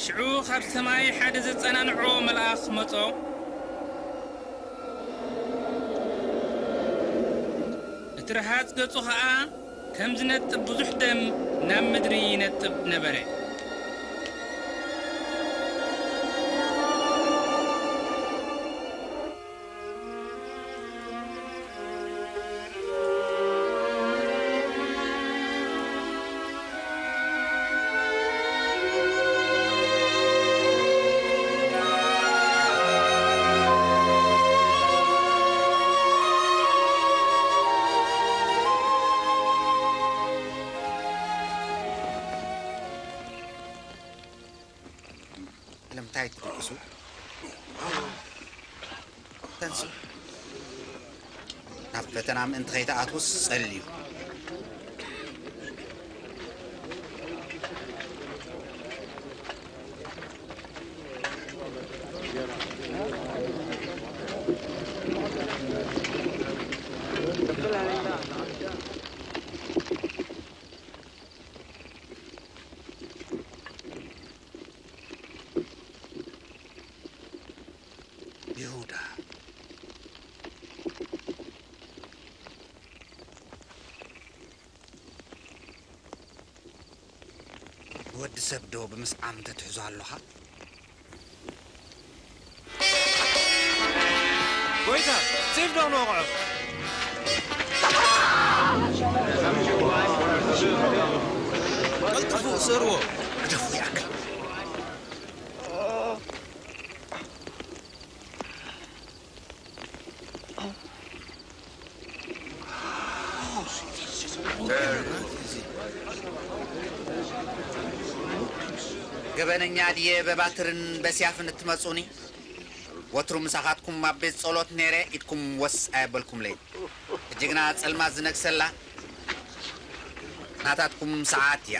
ሽዑ ካብ ሰማይ ሓደ ዘፀናንዖ መልኣኽ መጾ ትርሃት ገጹ ኸዓ ከምዝነጥብ ብዙሕ ደም ናብ ምድሪ ይነጥብ ነበረ بتاعت الأسود تنسوا نفتنا عم انت غيتا أتوس سليو ከብዶ ብምስዓም ተትሕዞ ኣለኻ ጎይታ ፅፍ ዶ ንቕዑ ቅልጥፉ እስርዎ ናድየ በባትርን በሲያፍን እትመጹኒ ወትሩ ምሳኻትኩም ኣብ ጸሎት ነይረ ኢትኩም ወስ ኣየበልኩም ለይ ሕጂ ግና ጸልማት ዝነግሰላ ናታትኩም ሰዓት እያ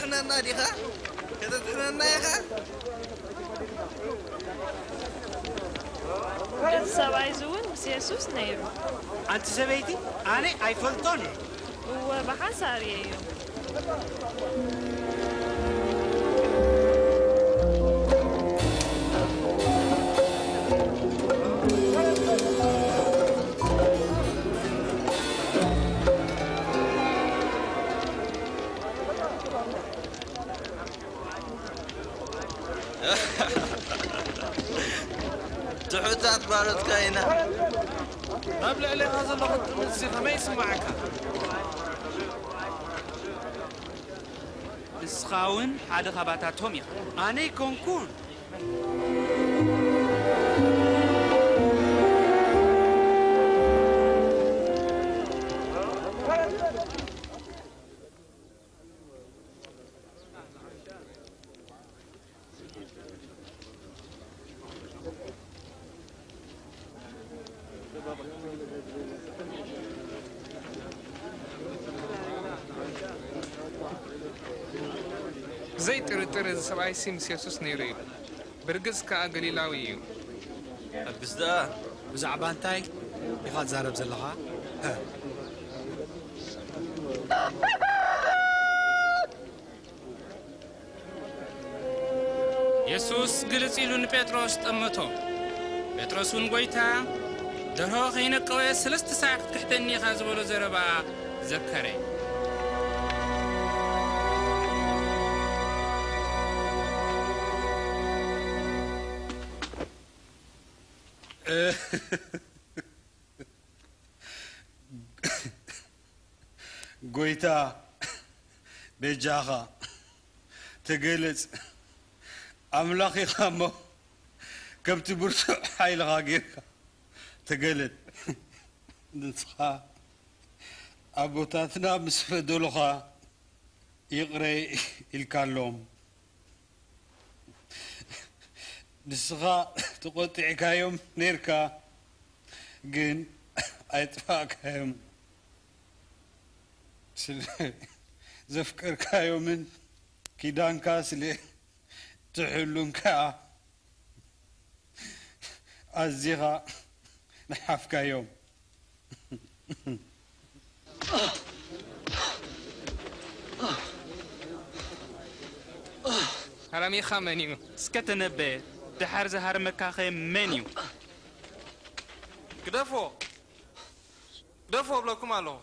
تحنا النار خا كذا تحنا النار خا كذا سبع يزون وسياسوس نايرو أنت سبعتي أنا أيفون توني وبحساري أيوه السر ما يسمعك اسخاون حد خباتاتهم يا أنا كونكون سبعي سيمس يسوس نيريب برقز كا قليلاوي برقز دا بزعبان تاي بغاد زارب زلها يسوس قلت إلون بيتروس تأمتو بيتروس ونقويتا دهو غينك قوي سلست ساعة تحتني خازبولو زربا ذكرين ጎይታ ደጃኻ ትገልጽ ኣምላኽ ኢኻ እሞ ከምቲ ብርቱዕ ሓይልኻ ጌርካ ትገልጥ ንስኻ ኣቦታትና ምስ ፈደሉኻ ይቕረይ ኢልካ ኣሎም ንስኻ ተቆጢዕካዮም ነርካ ግን ኣይጥፋእካዮም ስለ ዘፍቀርካዮምን ኪዳንካ ስለ ትሕሉን ከዓ ኣዚኻ ንሓፍካዮም حرامي خامنيو سكت نبي دحر زهر مكاخي منيو كدفو كدفو بلاكم الو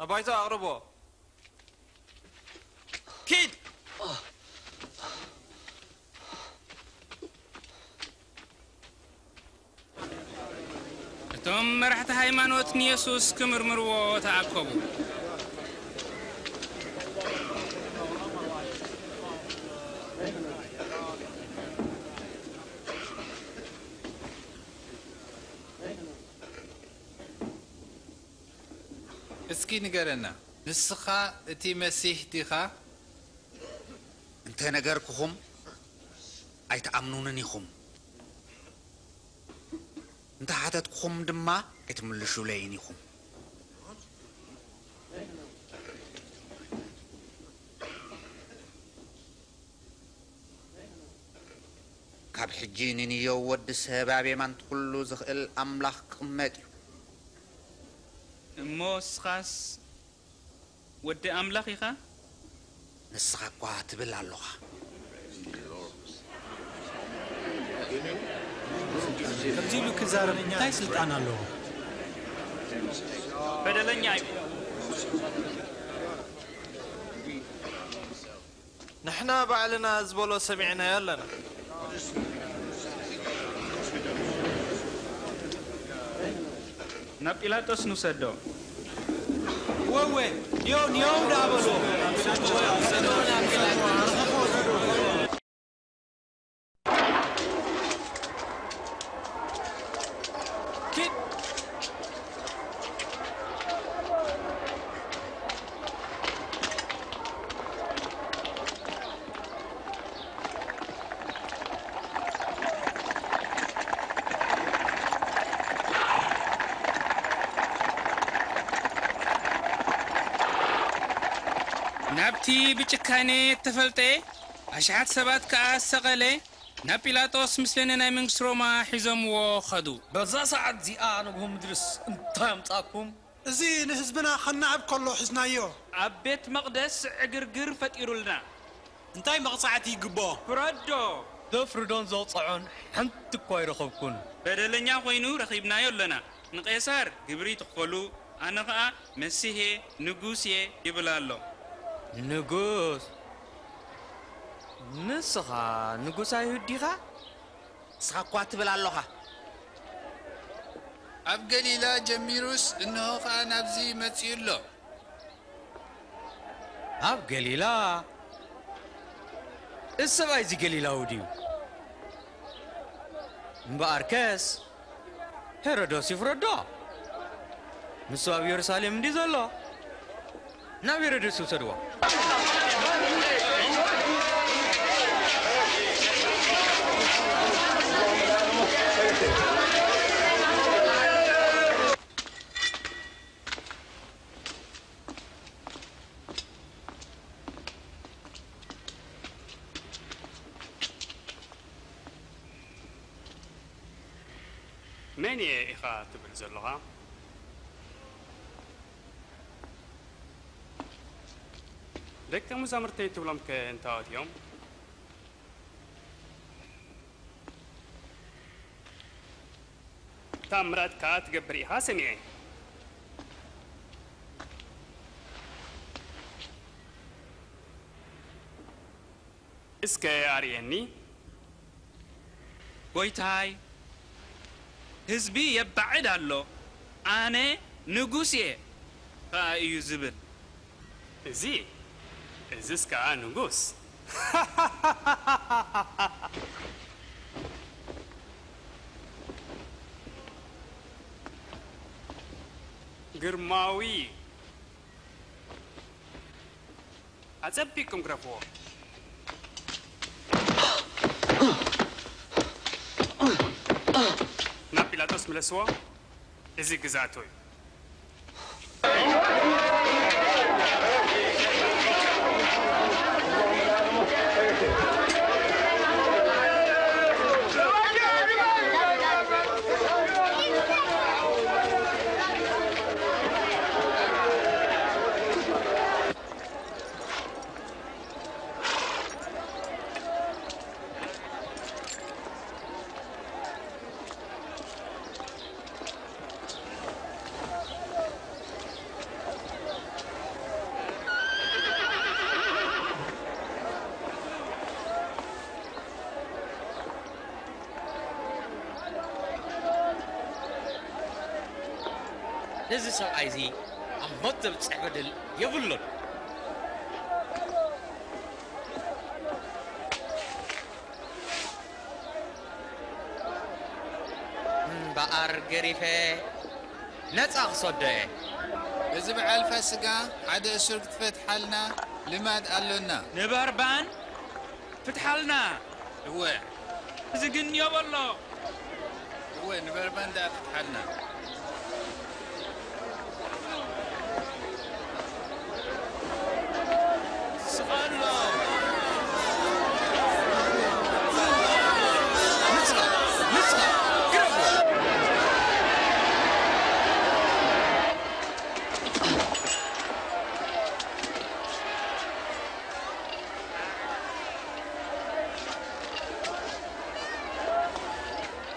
ابايتا اقربو كيد اتم مرحت هايمانوت نيسوس كمرمرو تعقبو تكي نقرنا نسخة تي مسيح ديخا انت نقركم ايت امنونني خم انت حدد خم دما ايت ملشو لايني خم كاب حجيني نيو ود سبابي من تقولو زخ الاملاخ قمتي እሞ ስኻስ ወዲ ኣምላኽ ኢኻ ንስኻ እኳ ትብል ኣለኻ ከምዚ ኢሉ ክዛረብ እንታይ ስልጣን ኣለዎ በደለኛ እዩ ንሕና ባዕልና ዝበሎ ሰሚዕናዮ ኣለና Na Pilatos nusedo. Wewe ndio ndio ndabolo. እንታይነ ተፈልጠ ኣሽሓት ሰባት ከዓ ሰቐለ ናብ ጲላጦስ ምስለኒ ናይ መንግስቲ ሮማ ሒዞምዎ ኸዱ በዛ ሰዓት እዚኣ ንግሆ ምድርስ እንታይ ኣምፃኩም እዚ ንህዝብና ኸናዕብ ከሎ ሒዝናዮ ኣብ ቤት መቕደስ ዕግርግር ፈጢሩልና እንታይ መቕፃዕቲ ይግቦ ፍረዶ ዘፍርዶን ዘውፅዖን ሓንቲ እኳ ይረኸብኩን በደለኛ ኮይኑ ረኺብናዮ ኣለና ንቄሳር ግብሪ ትኽፈሉ ኣነ ከዓ መሲሄ ንጉስ እየ ይብላ ኣሎ نقوس نسخة نقوس أيهديها سخة قوات بلا اللغة أب لا جميروس إنه خان أبزي ما متير له أب قليلا السبعي زي قليلا وديو مباركس هيرودوس يفردو مسوا بيرساليم دي زلو نويرد سوسروا من يا إخوة تبنزلها؟ Dek temu zamrtej tulam ke entadium. تمرد كات جبريها سمعي اسكي اريني قويتاي هزبي يبعد هلو انا نقوسي ها ايو زبل زي zis că ai un gust. [LAUGHS] Gârmaui! Ați un pic în grăbo. N-a pilatos mi le E zic zatoi. ዘብፅሕ በደል የብሉን እምበኣር ገሪፈ ነፃ ክሰደየ እዚ በዓልፋ ስጋ ሓደ እሱር ክትፈትሓልና ልማድ ኣሎና ንበርባን ፍትሓልና እወ እዚ ግን የበሎ እወ ንበርባን ዳ ፍትሓልና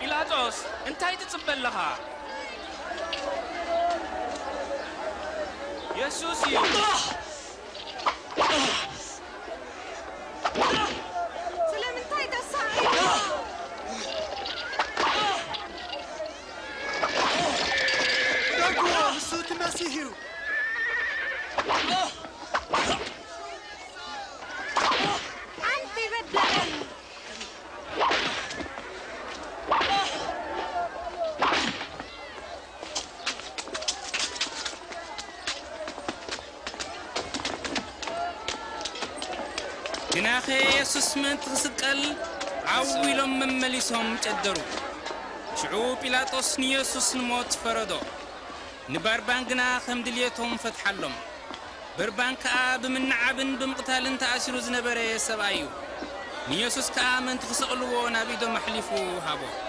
إيلاتوس انتهيت تسبل لها يسوسي نفسه أنت بدلا جناخي يسوس من تغسد قل عويلهم من مليسهم تجدروا شعوب بيلاطس نيسوس الموت فردو نبار بانكنا خمد ليتهم فتح لهم بر بانك آب من عبن بمقتال انت أشرز نبري سبايو نيسوس كامن تخسق نبيدو محليفو هابو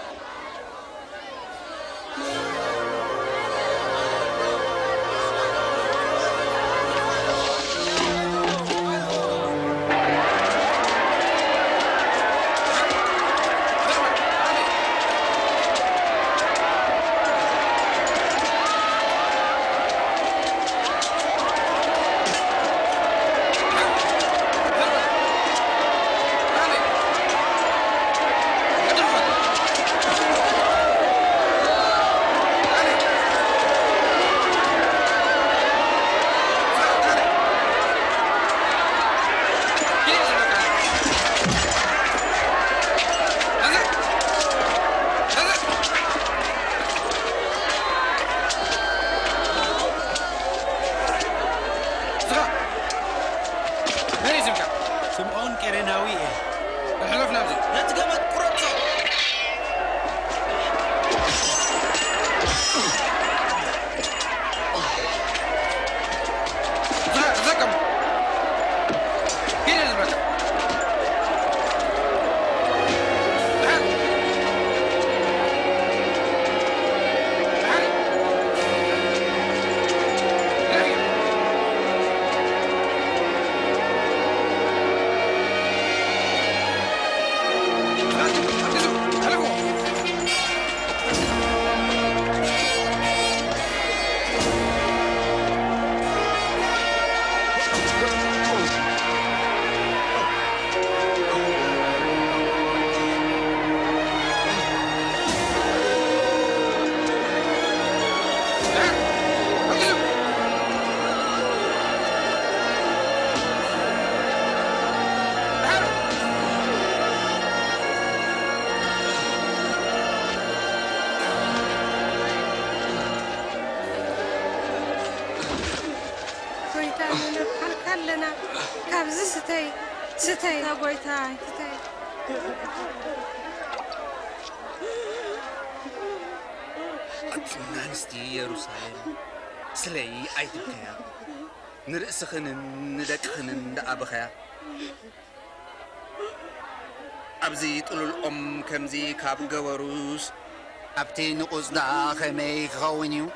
تين أزنا خمي خونيو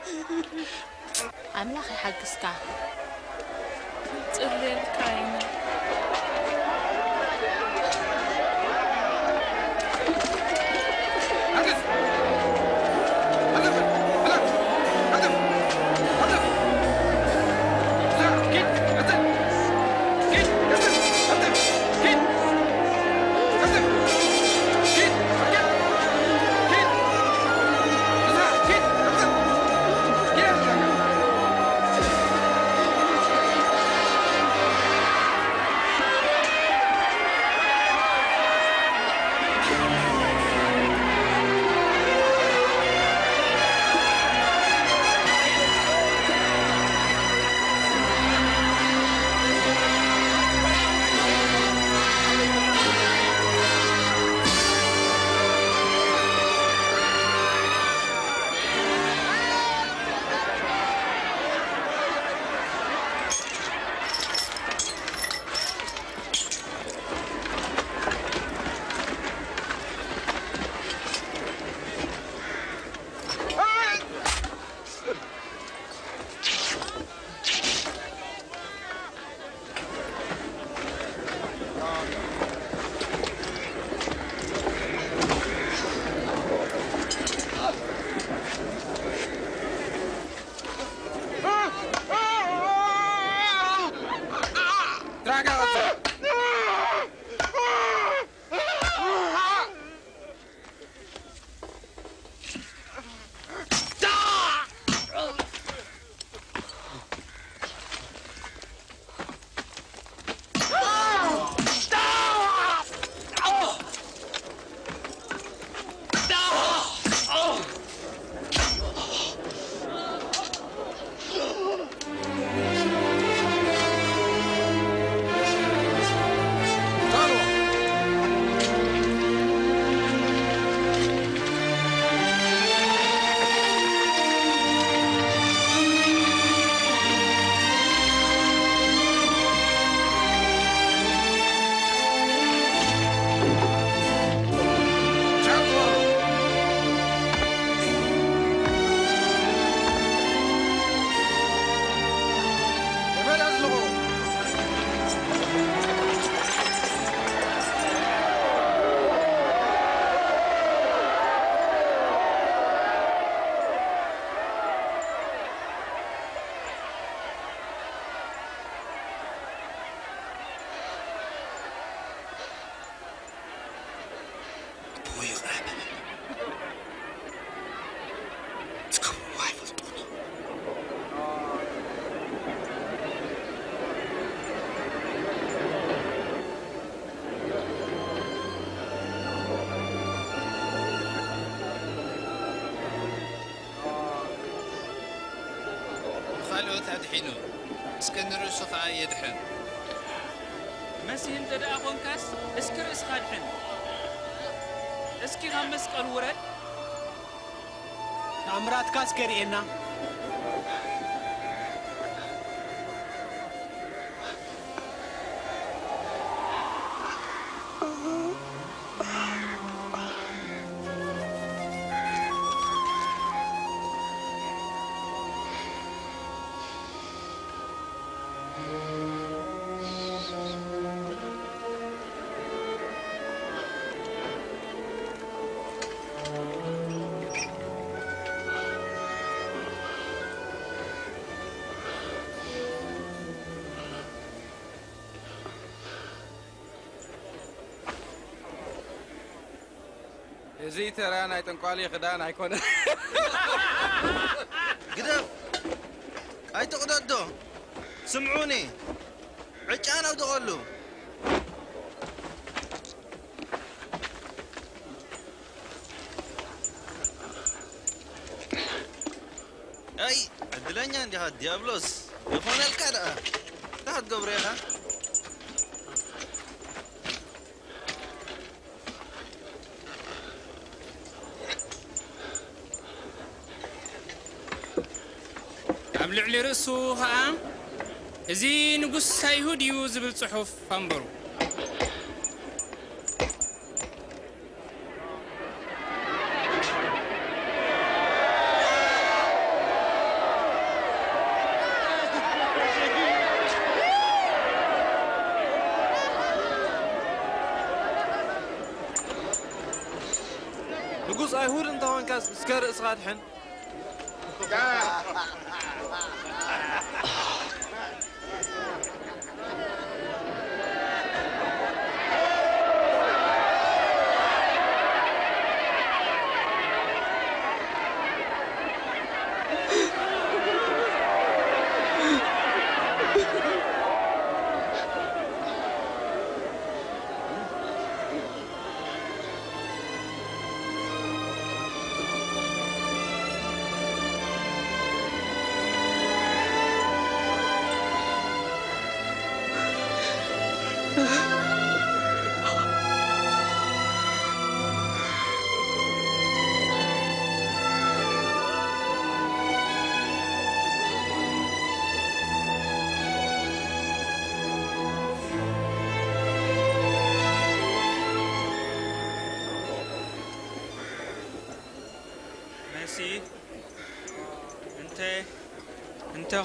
أملاخي حق سكاه اسكن ርእሱ ከዓ የድሕን መሲህ እንተ ደኣ ኮንካስ እስኪ ርእስኻ ድሕን እስኪ ካብ መስቀል ውረድ ተኣምራትካ እስከ ርኤና زيت رانا يتنقالي غدانا يكون [LAUGHS] قدر هاي تقددو سمعوني عجانا ودغلو أي عدلني عندي هاد ديابلوس يخون الكرة تحت قبريها ርእሱ ከዓ እዚ ንጉስ ኣይሁድ እዩ ዝብል ጽሑፍ ኣንበሩ نقص ايهور انت وين كاس سكر اسغاد حن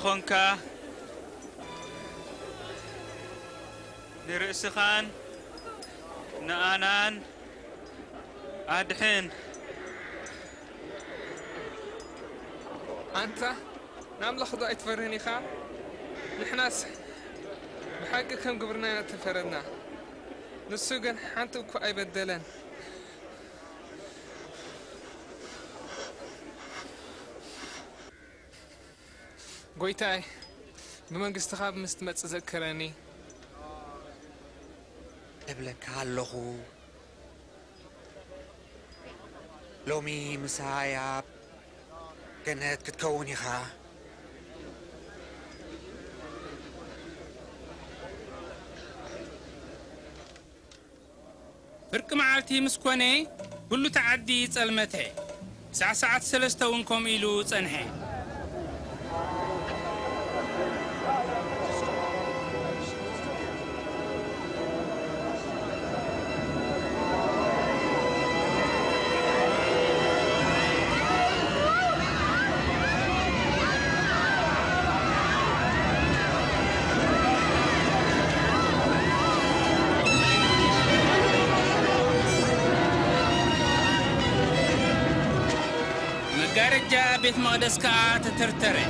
خونكا لرأس خان نانان أدحين أنت نام لخضاء تفرني خان نحن بحقكم قبرنا نتفردنا نسوقن حانتو كو أي بدلن ጎይታይ ብመንግስትኻ ምስ ትመፅእ ዘክረኒ እብለካ ኣለኹ ሎሚ ምሳይ ኣብ ገነት ክትከውን ኢኻ ፍርቂ መዓልቲ ምስ ኮነ ኩሉ ተዓዲ ጸልመተ ክሳዕ ሰዓት ሰለስተ እውን ከምኡ ኢሉ ጸንሐ modesca te tertere.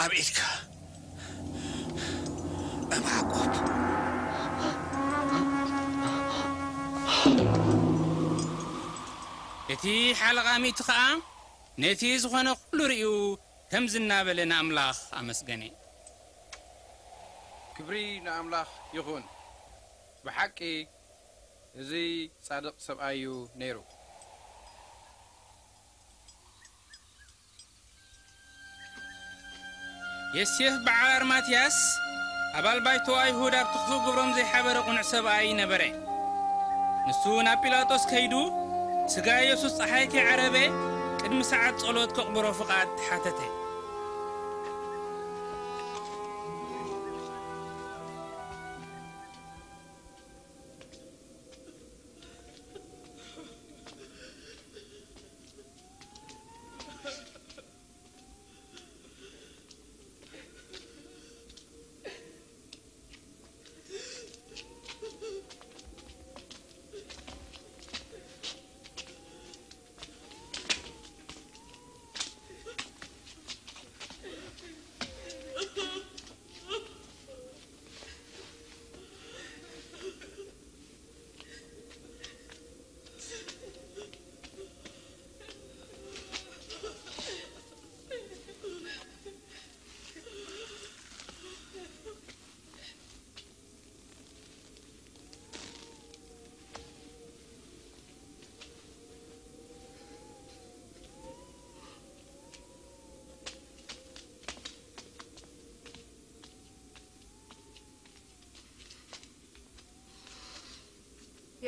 I'm Itka. نتي حلقة ميت خا نتي زخنا كل ريو كم زنا بل ناملاخ أمس جني كبري ناملاخ يخون بحكي زي صادق سبأيو نيرو يسيف بعار ماتياس أبال بايتو أيهود أبتخذو قبرم زي حبر قنع سبأي نبري نسو نابلاتوس كيدو ስጋ ኢየሱስ ፀሓይከይ ዓረበ ቅድሚ ሰዓት ጸሎት ከቕብሮ ፍቓድ ተሓተተ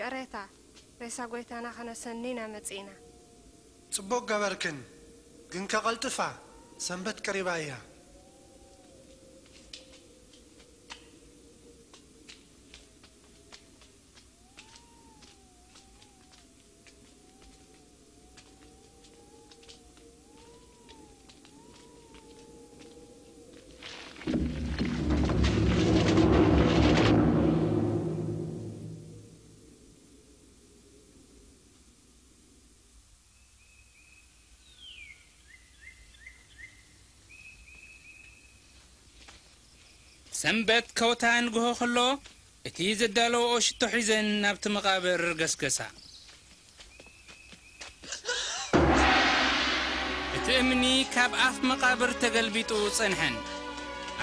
የእሬታ ሬሳ ጎይታና ኸነሰኒና መጺና ጽቡቅ ገበርክን ግን ከቐልጥፋ ሰንበት ቀሪባ እያ እምበት ከውታ ንግሆ ከሎ እቲ ዘዳለውኦ ሽቶ ሒዘን ናብቲ መቓብር ገስገሳ እቲ እምኒ ካብ ኣፍ መቓብር ተገልቢጡ ጽንሐን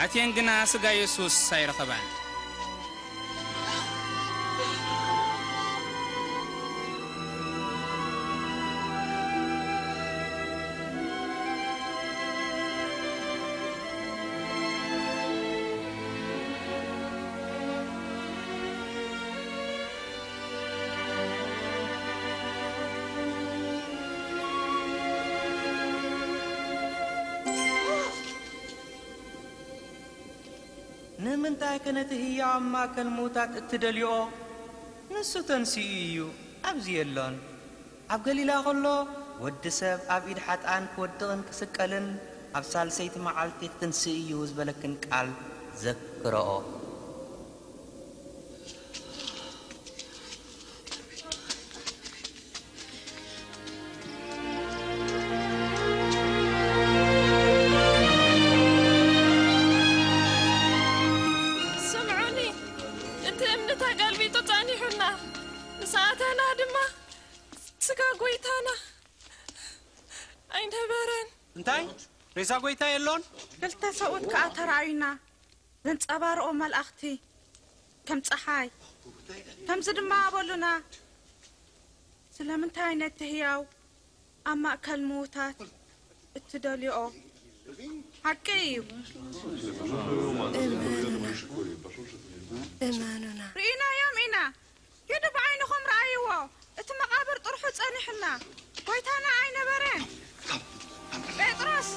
ኣትየን ግና ሥጋ የሱስ ኣይረኸባን كانت هي عما كان موتات التدليو نسو تنسييو أبزي اللون أب قليلا غلو ودسب أب إيد حتان كودغن كسكالن أب سالسيت معالتي تنسييو زبالكن كال ذكرو زاغويتا يلون قلت سوت كاثر عينا زن صبار او ملاختي كم صحاي كم زد ما بولنا سلامنت عينت تهياو اما اكل موتات اتدلي او حكي امانونا رينا يوم انا يدب عينكم رايوا انت مقابر طرحو تصنحنا قويتانا عينه برين بيطرس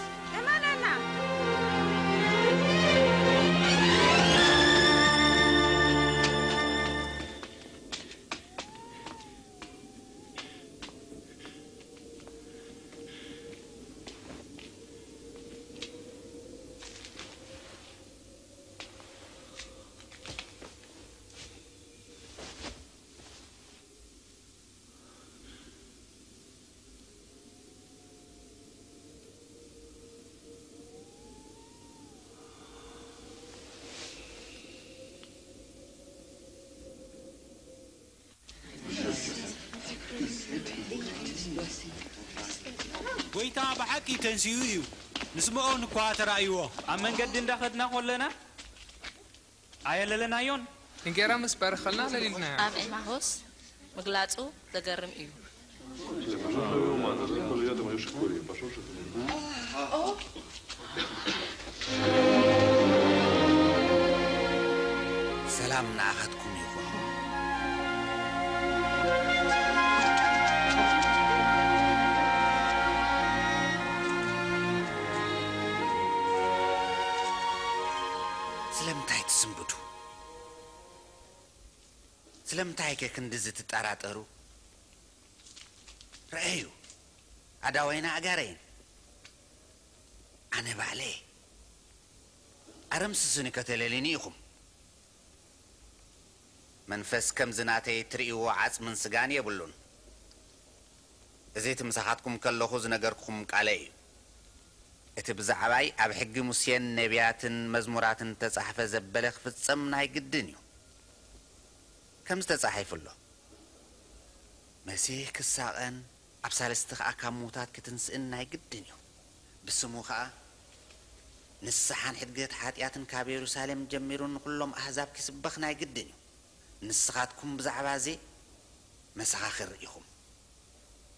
ሓቂ ተንስዩ እዩ ንስምዖን ንኳ ተራእይዎ ኣብ መንገዲ እንዳኸድና ኮለና ኣየለለናዮን ንጌራ ምስ በረኸልና ለሊልና ኣብ ኤማሆስ ምግላፁ ዘገርም እዩ ስለምንታይ ከ ክንዲዚ ትጠራጠሩ ረአዩ ኣዳወይና ኣጋረይን ኣነ ባዕለ ኣረምስስኒ ከተለልኒ ኢኹም መንፈስ ከምዚ ናተይ እትርእይዎ ዓፅምን ስጋን የብሉን እዚ እቲ ምሳኻትኩም ከለኹ ዝነገርክኹም ቃለ እዩ እቲ ብዛዕባይ ኣብ ሕጊ ሙሴን ነቢያትን መዝሙራትን ተጻሕፈ ዘበለ ክፍጸም ናይ ግድን እዩ كم تصحيف له مسيح كساقن أبسال استخاء كام موتات كتنس إن قدنيو بسموخا نسحان حد قد حاتياتن كابيرو سالم جميرون كلهم أحزاب كسبخ ناي قدنيو نسخاتكم بزعبازي مساخر إيخم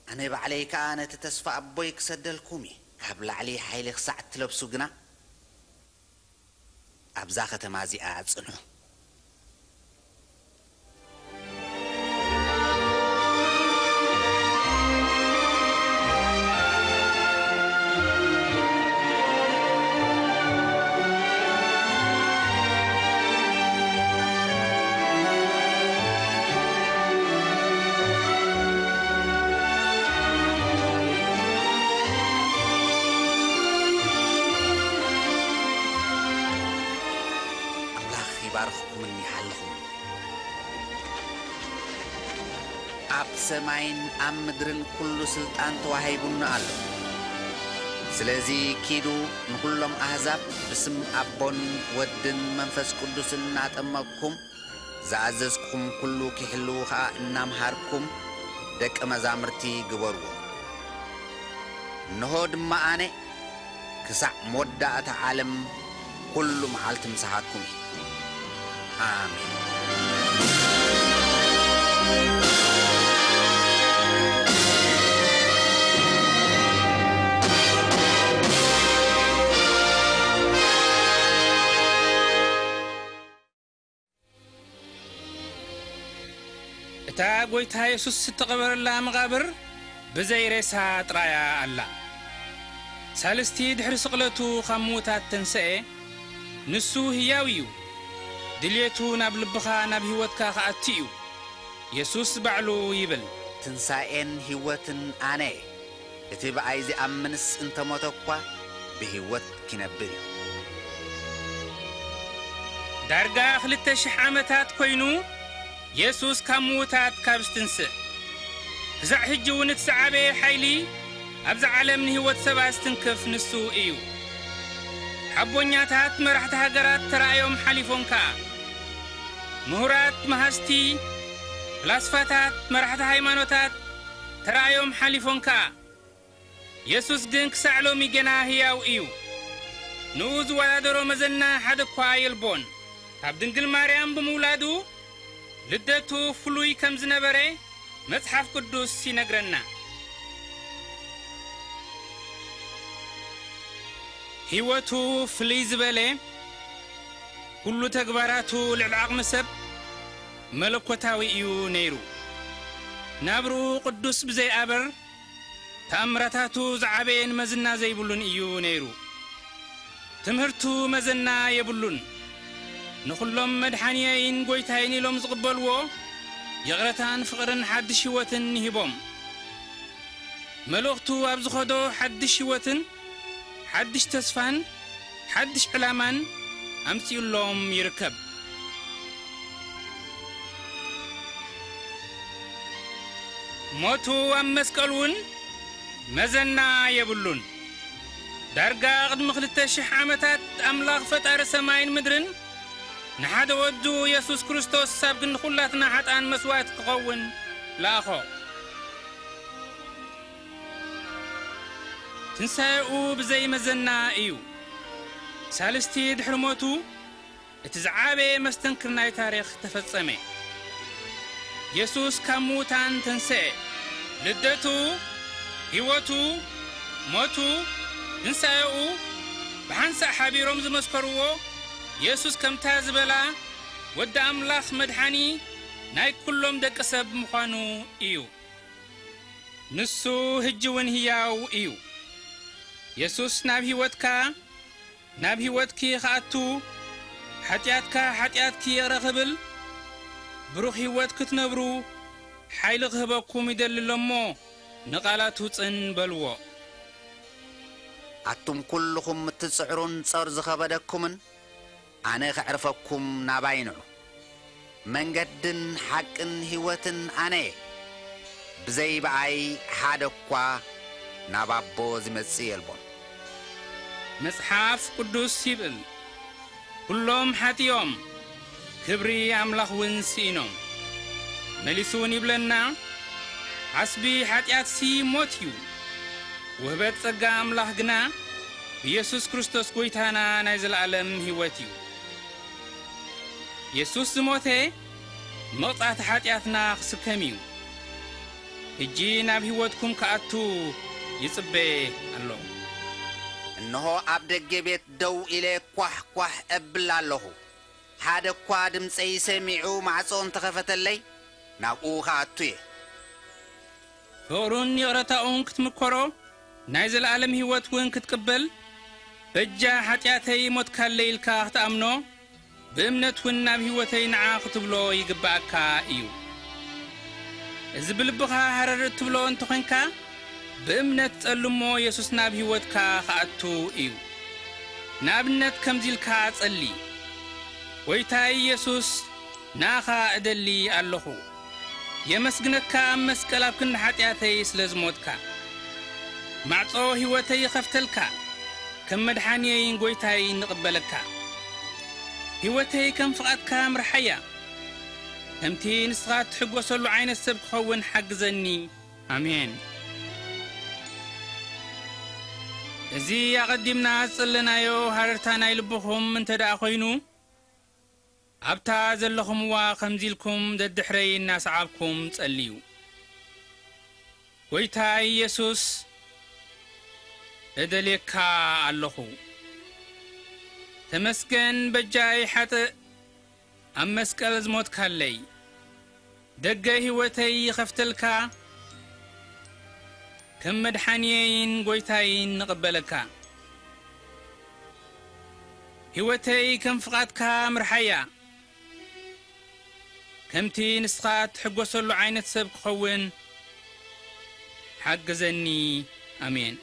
أنا بعليك أنا تتسفى أبويك سدلكومي قبل علي حيلي خسعت تلبسو قنا أبزاخة مازي أعزنو ሰማይን አብ ምድርን ኩሉ ሥልጣን ተዋሂቡና ኣሎ ስለዚ ኪዱ ንኩሎም ኣሕዛብ ብስም ኣቦን ወድን መንፈስ ቅዱስን እናጠመቅኩም ዝኣዘዝኩም ኩሉ ክሕልዉ ኸዓ እናምሃርኩም ደቂ መዛምርቲ ግበርዎ እንሆ ድማ ኣነ ክሳዕ መወዳእታ ዓለም ኩሉ መዓልቲ ምሳኻትኩም እዩ ኣሜን እታ ጐይታ የሱስ እትቕበረላ መቓብር ብዘይሬሳ ጥራያ ኣላ ሳልስቲ ድሕሪ ስቕለቱ ካብ ምዉታት ተንስአ ንሱ ህያው እዩ ድልየቱ ናብ ልብኻ ናብ ህይወትካ ኸኣቲ እዩ የሱስ ባዕሉ ይብል ትንሣኤን ህይወትን ኣነ እቲ ብኣይ ዝኣምንስ እንተ ሞተ እኳ ብህይወት ኪነብር እዩ ዳርጋ ክልተ ሽሕ ዓመታት ኮይኑ የሱስ ካብ ምዉታት ካብ ዝትንስእ ክሳዕ ሕጂ እውን እቲ ሰዓበየ ሓይሊ ኣብዛ ዓለም ንህይወት ሰባት ዝትንክፍ ንሱ እዩ ሓቦኛታት መራሕቲ ሃገራት ተራእዮም ሓሊፎም ከዓ ምሁራት መሃስቲ ፍላስፋታት መራሕቲ ሃይማኖታት ተራእዮም ሓሊፎም ከዓ የሱስ ግን ክሳዕ ሎሚ ገና ህያው እዩ ንኡ ዝወዳደሮ መዘና ሓደ እኳ የልቦን ካብ ድንግል ማርያም ብምውላዱ ልደቱ ፍሉይ ከም ዝነበረ መጽሓፍ ቅዱስ ይነግረና ሕይወቱ ፍልይ ዝበለ ኩሉ ተግባራቱ ልዕሊ ዓቕሚ ሰብ መለኮታዊ እዩ ነይሩ ናብርኡ ቅዱስ ብዘይኣበር ተኣምራታቱ ዝዓበየን መዝና ዘይብሉን እዩ ነይሩ ትምህርቱ መዘና የብሉን ንኹሎም መድሓንየይን ጐይታይን ኢሎም ዝቕበልዎ የቕረታን ፍቕርን ሓድሽ ህይወትን ንሂቦም መልእኽቱ ኣብ ዝኸዶ ሓድሽ ህይወትን ሓድሽ ተስፋን ሓድሽ ዕላማን ኣምጺኡሎም ይርከብ ሞቱ ኣብ መስቀል እውን መዘና የብሉን ዳርጋ ቅድሚ ክልተ ሽሕ ዓመታት ኣምላኽ ፈጣሪ ሰማይን ምድርን نحد ودو يسوس كريستوس سابق نخلاتنا حتى أن مسوات تقون لا أخو تنسايقو بزي مزنا إيو سالستي دحرموتو اتزعابي مستنكرنا تاريخ تفصمي يسوس كموتان تنسي لدتو هيوتو موتو تنسايقو بحنسا حبي رمز مسكروه የሱስ ከምታ ዝበላ ወዲ ኣምላኽ መድሓኒ ናይ ኩሎም ደቂ ሰብ ምዃኑ እዩ ንሱ ሕጂ እውን ህያው እዩ የሱስ ናብ ህይወትካ ናብ ህይወትኪ ኸኣቱ ሓጢአትካ ሓጢአትኪ የረ ኽብል ብሩኽ ህይወት ክትነብሩ ሓይሊ ክህበኩም ይደሊ ሎሞ ንቓላት ውፅን በልዎ ኣቱም ኵልኹም እትጽዕሩን ጸር ዝኸበደኩምን ኣነ ክዕርፈኩም ናባይ ንዑ መንገድን ሓቅን ህይወትን ኣነ እየ ብዘይ በኣይ ሓደ እኳ ናብ ኣቦ ዝመጽእ የልቦን መጽሓፍ ቅዱስ ይብል ኩሎም ሓጢዮም ክብሪ ኣምላኽ እውን ስኢኖም መሊሱ እውን ይብለና ዓስቢ ሓጢኣትሲ ሞት እዩ ውህበት ጸጋ ኣምላኽ ግና ኢየሱስ ክርስቶስ ጐይታና ናይ ዘለዓለም ህይወት እዩ يسوس زموته مطعت حاطياتنا خسكم يو هجي ناب هيوتكم كأتو يصبي اللو انهو عبد الجبيت دو إلي كوح كوح أبلا لهو هذا قادم سي سمعو مع صن تخفت اللي ناقو خاتو يه فورون يغرطا اون كتمكورو نايزل عالم هيوتكم بجا حاطياتي موت كالليل كاحت أمنو ብእምነትውን ናብ ህይወተይ ንዓ ክትብሎ ይግባአካ እዩ እዚ ብልብኻ ሃረር እትብሎ እንተ ኾንካ ብእምነት ጸልሞ የሱስ ናብ ህይወትካ ኸኣቱ እዩ ንኣብነት ከምዚ ኢልካ ጸሊ ጐይታይ ኢየሱስ ንኣኻ እደሊ ኣለኹ የመስግነካ ኣብ መስቀል ኣብ ክንዲ ኃጢአተይ ስለ ዝሞትካ ማዕጾ ህይወተይ ኸፍተልካ ከም መድሓንየይን ጐይታይ ንቕበለካ هወተይ ከም ፍቓድካ ምርሓያ ከምቲ ንስኻ እትሕጐሰሉ ዓይነት ሰብ ክኸውን ሓግዘኒ ኣሜን እዚ ኣቐዲምና ዝጽለናዮ ሃረርታ ናይ ልብኹም እንተ ደኣ ኾይኑ ኣብታ ዘለኹምዋ ከምዚ ኢልኩም ደድሕረይ እናሰዓብኩም ጸልዩ ጐይታ ኢየሱስ እደልየካ ኣለኹ تمسكن بجاي حتى أمسك الزموت كالي دقا هوتي خفتلكا كم مدحانيين قويتاين نقبلكا هوتي كم فقاتكا مرحيا كمتي نسخات وصلوا عينة سبق خوين حق زني أمين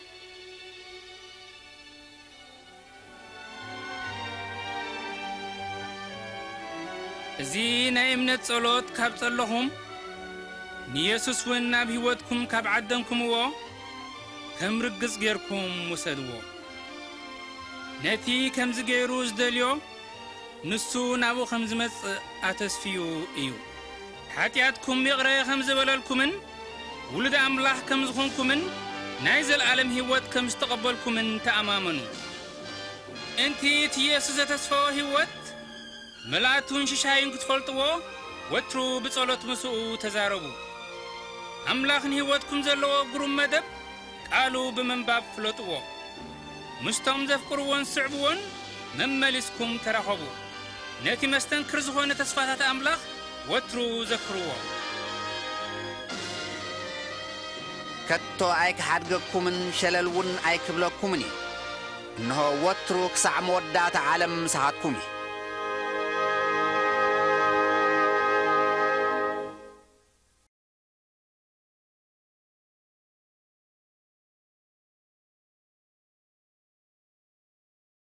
زي نايم نتصلوت كاب صلهم نيسوس وين بهوتكم كاب عدنكم وو كم رقص غيركم وسدوا نتي كم زغيروز دليو نسو نابو خمز مت اتسفيو ايو حاتياتكم يغري خمز بللكمن ولد املاح كم زخونكمن نايزل عالم هيوت كم استقبلكمن تامامنو انتي تيسوس اتسفو هيوت መላእክቱን ሽሻይን ክትፈልጥዎ ወትሩ ብጸሎት ምስኡ ተዛረቡ ኣምላኽን ህይወትኩም ዘለዎ ግሩም መደብ ቃሉ ብምንባብ ፍለጥዎ ምስቶም ዘፍቅርዎን ስዕብዎን መመሊስኩም ተራኸቡ ነቲ መስተንክር ዝኾነ ተስፋታት ኣምላኽ ወትሩ ዘክርዎ ከቶ ኣይክሓድገኩምን ሸለል እውን ኣይክብለኩምን እዩ እንሆ ወትሩ ክሳዕ መወዳእታ ዓለም ምሳኻትኩም እዩ